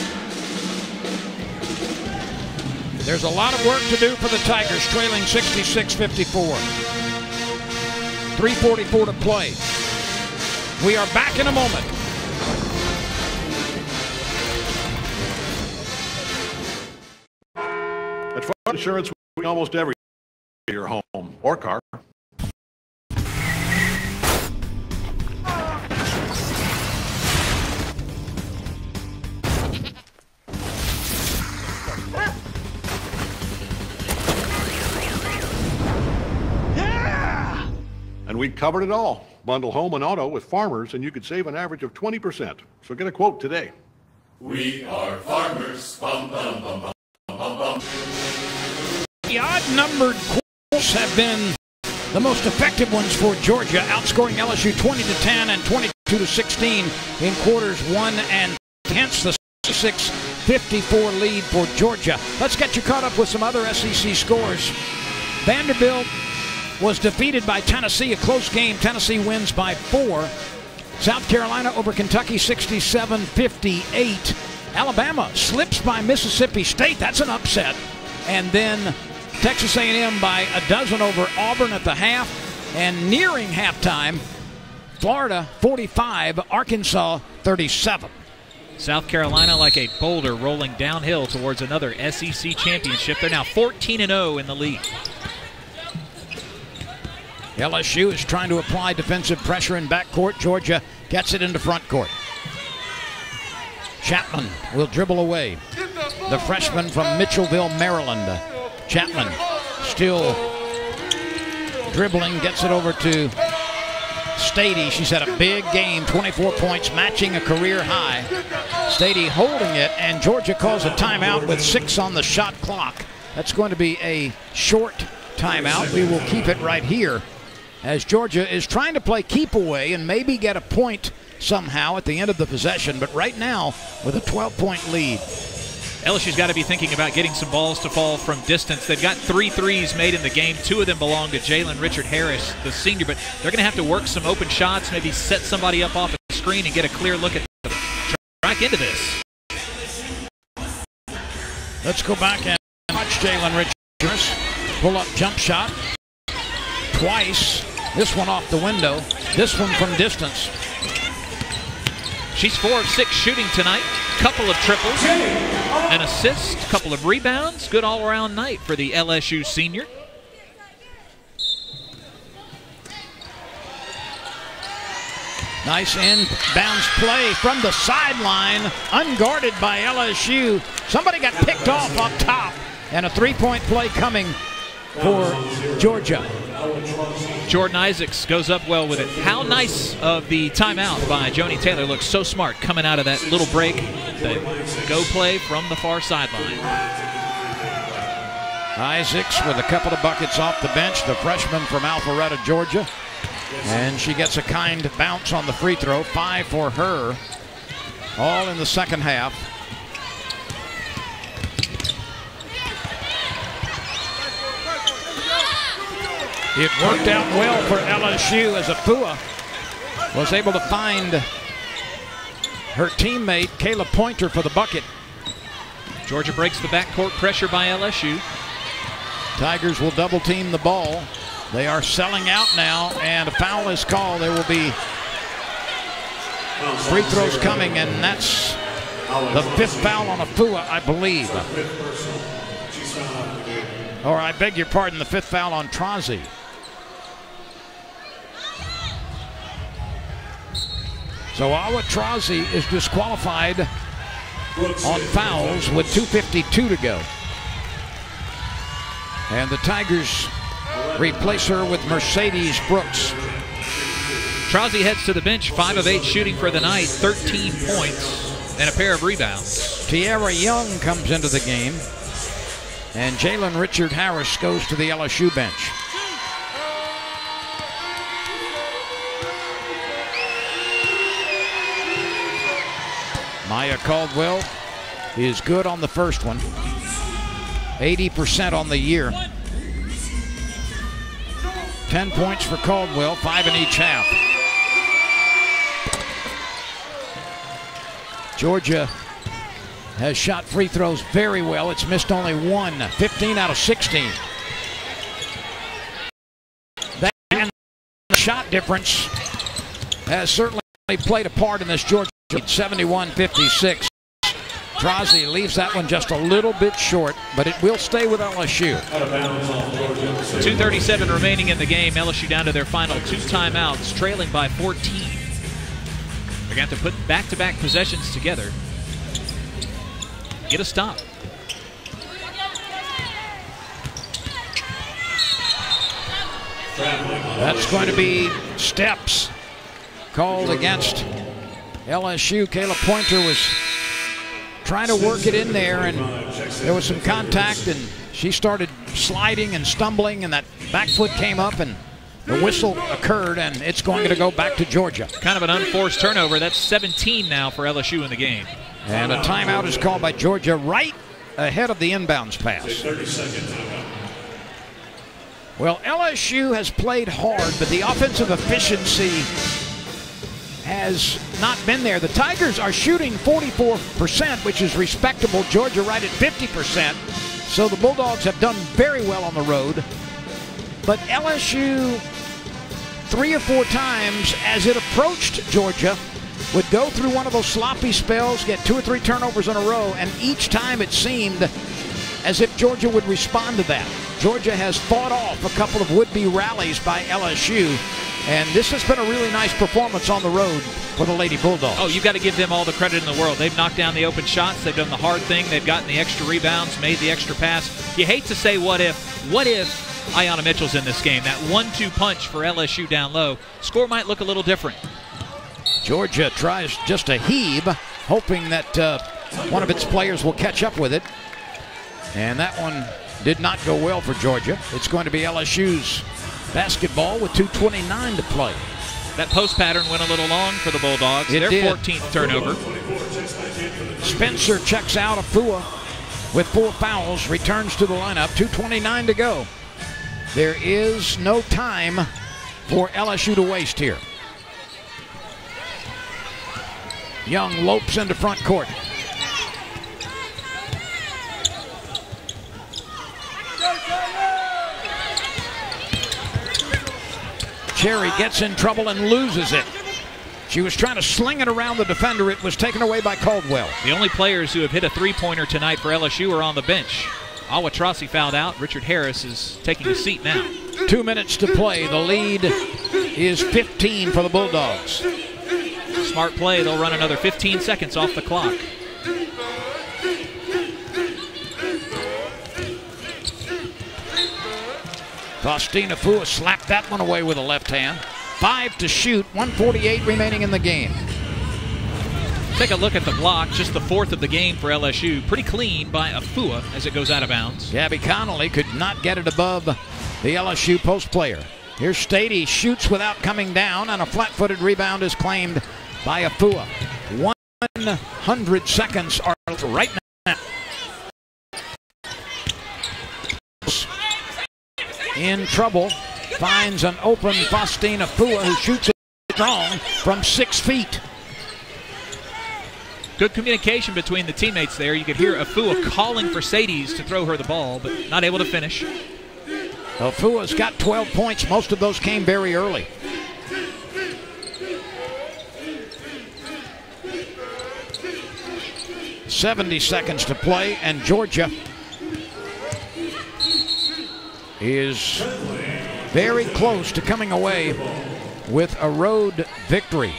There's a lot of work to do for the Tigers, trailing 66 54. 3.44 to play. We are back in a moment. At Farm Insurance, almost every your home or car. And we covered it all. Bundle home and auto with farmers, and you could save an average of 20%. So get a quote today. We are farmers. Bum, bum, bum, bum, bum, bum. The odd numbered quarters have been the most effective ones for Georgia, outscoring LSU 20 to 10 and 22 to 16 in quarters one and hence the 6 54 lead for Georgia. Let's get you caught up with some other SEC scores. Vanderbilt was defeated by Tennessee, a close game. Tennessee wins by four. South Carolina over Kentucky 67 58. Alabama slips by Mississippi State. That's an upset. And then Texas A&M by a dozen over Auburn at the half. And nearing halftime, Florida 45, Arkansas 37. South Carolina like a boulder rolling downhill towards another SEC championship. They're now 14 0 in the league. LSU is trying to apply defensive pressure in backcourt. Georgia gets it into front court. Chapman will dribble away. The freshman from Mitchellville, Maryland. Chapman still dribbling, gets it over to Staiti. She's had a big game, 24 points, matching a career high. Staiti holding it, and Georgia calls a timeout with six on the shot clock. That's going to be a short timeout. We will keep it right here as Georgia is trying to play keep away and maybe get a point somehow at the end of the possession. But right now, with a 12 point lead, LSU's got to be thinking about getting some balls to fall from distance. They've got three threes made in the game. Two of them belong to Jaelyn Richard Harris, the senior, but they're going to have to work some open shots, maybe set somebody up off the screen and get a clear look at the track into this. let's go back and watch Jaelyn Richards pull up jump shot twice. This one off the window, this one from distance. She's four of six shooting tonight. Couple of triples, an assist, couple of rebounds. Good all-around night for the LSU senior. Nice inbounds play from the sideline, unguarded by LSU. Somebody got picked off up top, and a three-point play coming for Georgia. Jordan Isaacs goes up well with it. How nice of the timeout by Joni Taylor. Looks so smart coming out of that little break. The go play from the far sideline. Isaacs with a couple of buckets off the bench, the freshman from Alpharetta, Georgia. And she gets a kind bounce on the free throw. Five for her. All in the second half. It worked out well for LSU as Aifuwa was able to find her teammate Khayla Pointer for the bucket. Georgia breaks the backcourt pressure by LSU. Tigers will double team the ball. They are selling out now, and a foul is called. There will be free throws coming, and that's the fifth foul on Aifuwa, I believe. Or I beg your pardon, the fifth foul on Trasi. So Awa Trasi is disqualified on fouls with 2.52 to go. And the Tigers replace her with Mercedes Brooks. Trasi heads to the bench, 5 of 8 shooting for the night, 13 points and a pair of rebounds. Tierra Young comes into the game. And Jaelyn Richard Harris goes to the LSU bench. Maya Caldwell is good on the first one. 80% on the year. 10 points for Caldwell, five in each half. Georgia has shot free throws very well. It's missed only one, 15 out of 16. That shot difference has certainly played a part in this Georgia 71-56. Trasi leaves that one just a little bit short, but it will stay with LSU. 2.37 remaining in the game. LSU down to their final two timeouts, trailing by 14. They're going to have to put back-to-back -back possessions together. Get a stop. That's going to be steps called against LSU. Khayla Pointer was trying to work it in there, and there was some contact, and she started sliding and stumbling, and that back foot came up, and the whistle occurred, and it's going to go back to Georgia. Kind of an unforced turnover. That's 17 now for LSU in the game. And a timeout is called by Georgia right ahead of the inbounds pass. Well, LSU has played hard, but the offensive efficiency has not been there. The Tigers are shooting 44%, which is respectable. Georgia right at 50%. So the Bulldogs have done very well on the road. But LSU, three or four times as it approached Georgia, would go through one of those sloppy spells, get two or three turnovers in a row, and each time it seemed as if Georgia would respond to that. Georgia has fought off a couple of would-be rallies by LSU, and this has been a really nice performance on the road for the Lady Bulldogs. Oh, you've got to give them all the credit in the world. They've knocked down the open shots. They've done the hard thing. They've gotten the extra rebounds, made the extra pass. You hate to say what if. What if Ayana Mitchell's in this game? That one-two punch for LSU down low. Score might look a little different. Georgia tries just a heave, hoping that uh, one of its players will catch up with it. And that one did not go well for Georgia. It's going to be LSU's basketball with 2.29 to play. That post pattern went a little long for the Bulldogs. It Their did. 14th turnover. Spencer checks out Aifuwa with four fouls, returns to the lineup. 2.29 to go. There is no time for LSU to waste here. Young lopes into front court. Cherry gets in trouble and loses it. She was trying to sling it around the defender. It was taken away by Caldwell. The only players who have hit a three-pointer tonight for LSU are on the bench. Awa Trasi fouled out. Richard Harris is taking a seat now. Two minutes to play. The lead is 15 for the Bulldogs. Smart play. They'll run another 15 seconds off the clock. Faustina Aifuwa slapped that one away with a left hand. Five to shoot, 148 remaining in the game. Take a look at the block, just the fourth of the game for LSU. Pretty clean by Aifuwa as it goes out of bounds. Gabby Connally could not get it above the LSU post player. Here's Staiti, shoots without coming down, and a flat footed rebound is claimed by Aifuwa. 100 seconds are right now. In trouble, finds an open Faustina Aifuwa who shoots it strong from six feet. Good communication between the teammates there. You could hear Aifuwa calling for Sadies to throw her the ball, but not able to finish. Aifuwa's got 12 points. Most of those came very early. Seventy seconds to play, and Georgia is very close to coming away with a road victory.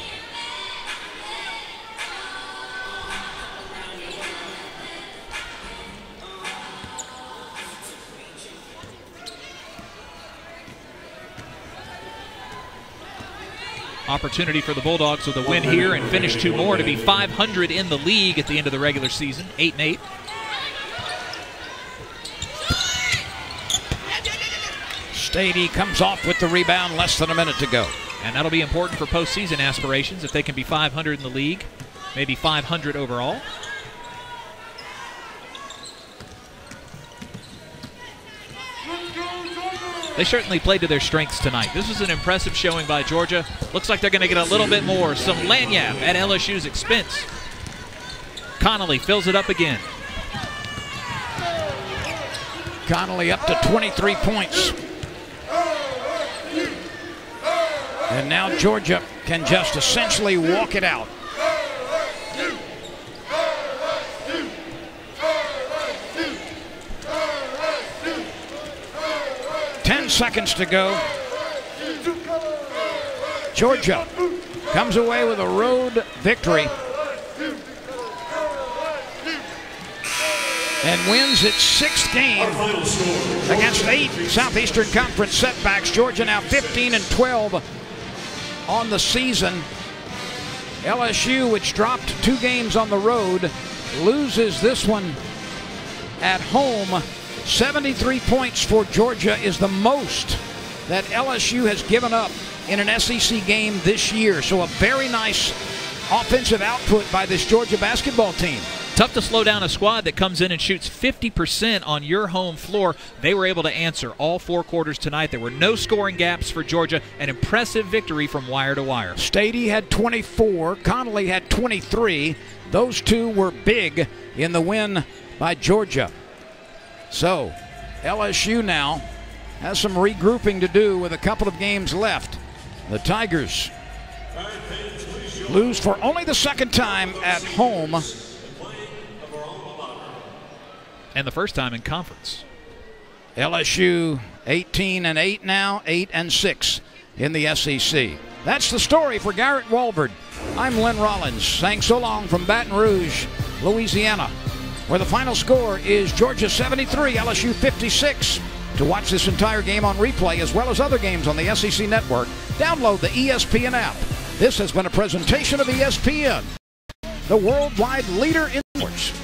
Opportunity for the Bulldogs with a win here and finish two more to be 500 in the league at the end of the regular season, 8 and 8. Staiti comes off with the rebound, less than a minute to go. And that'll be important for postseason aspirations if they can be 500 in the league, maybe 500 overall. They certainly played to their strengths tonight. This was an impressive showing by Georgia. Looks like they're going to get a little bit more. Some lanyap at LSU's expense. Connally fills it up again. Connally up to 23 points. And now Georgia can just essentially walk it out. Ten seconds to go. Georgia comes away with a road victory and wins its sixth game against eight Southeastern Conference setbacks. Georgia now 15 and 12 on the season. LSU, which dropped two games on the road, loses this one at home. 73 points for Georgia is the most that LSU has given up in an SEC game this year. So a very nice offensive output by this Georgia basketball team. Tough to slow down a squad that comes in and shoots 50% on your home floor. They were able to answer all four quarters tonight. There were no scoring gaps for Georgia. An impressive victory from wire to wire. Staiti had 24, Connally had 23. Those two were big in the win by Georgia. So, LSU now has some regrouping to do with a couple of games left. The Tigers lose for only the second time at home and the first time in conference. LSU 18 and 8 now, 8 and 6 in the SEC. That's the story for Garrett Walvard. I'm Len Rollins saying so long from Baton Rouge, Louisiana, where the final score is Georgia 73, LSU 56. To watch this entire game on replay as well as other games on the SEC network, download the ESPN app. This has been a presentation of ESPN, the worldwide leader in sports.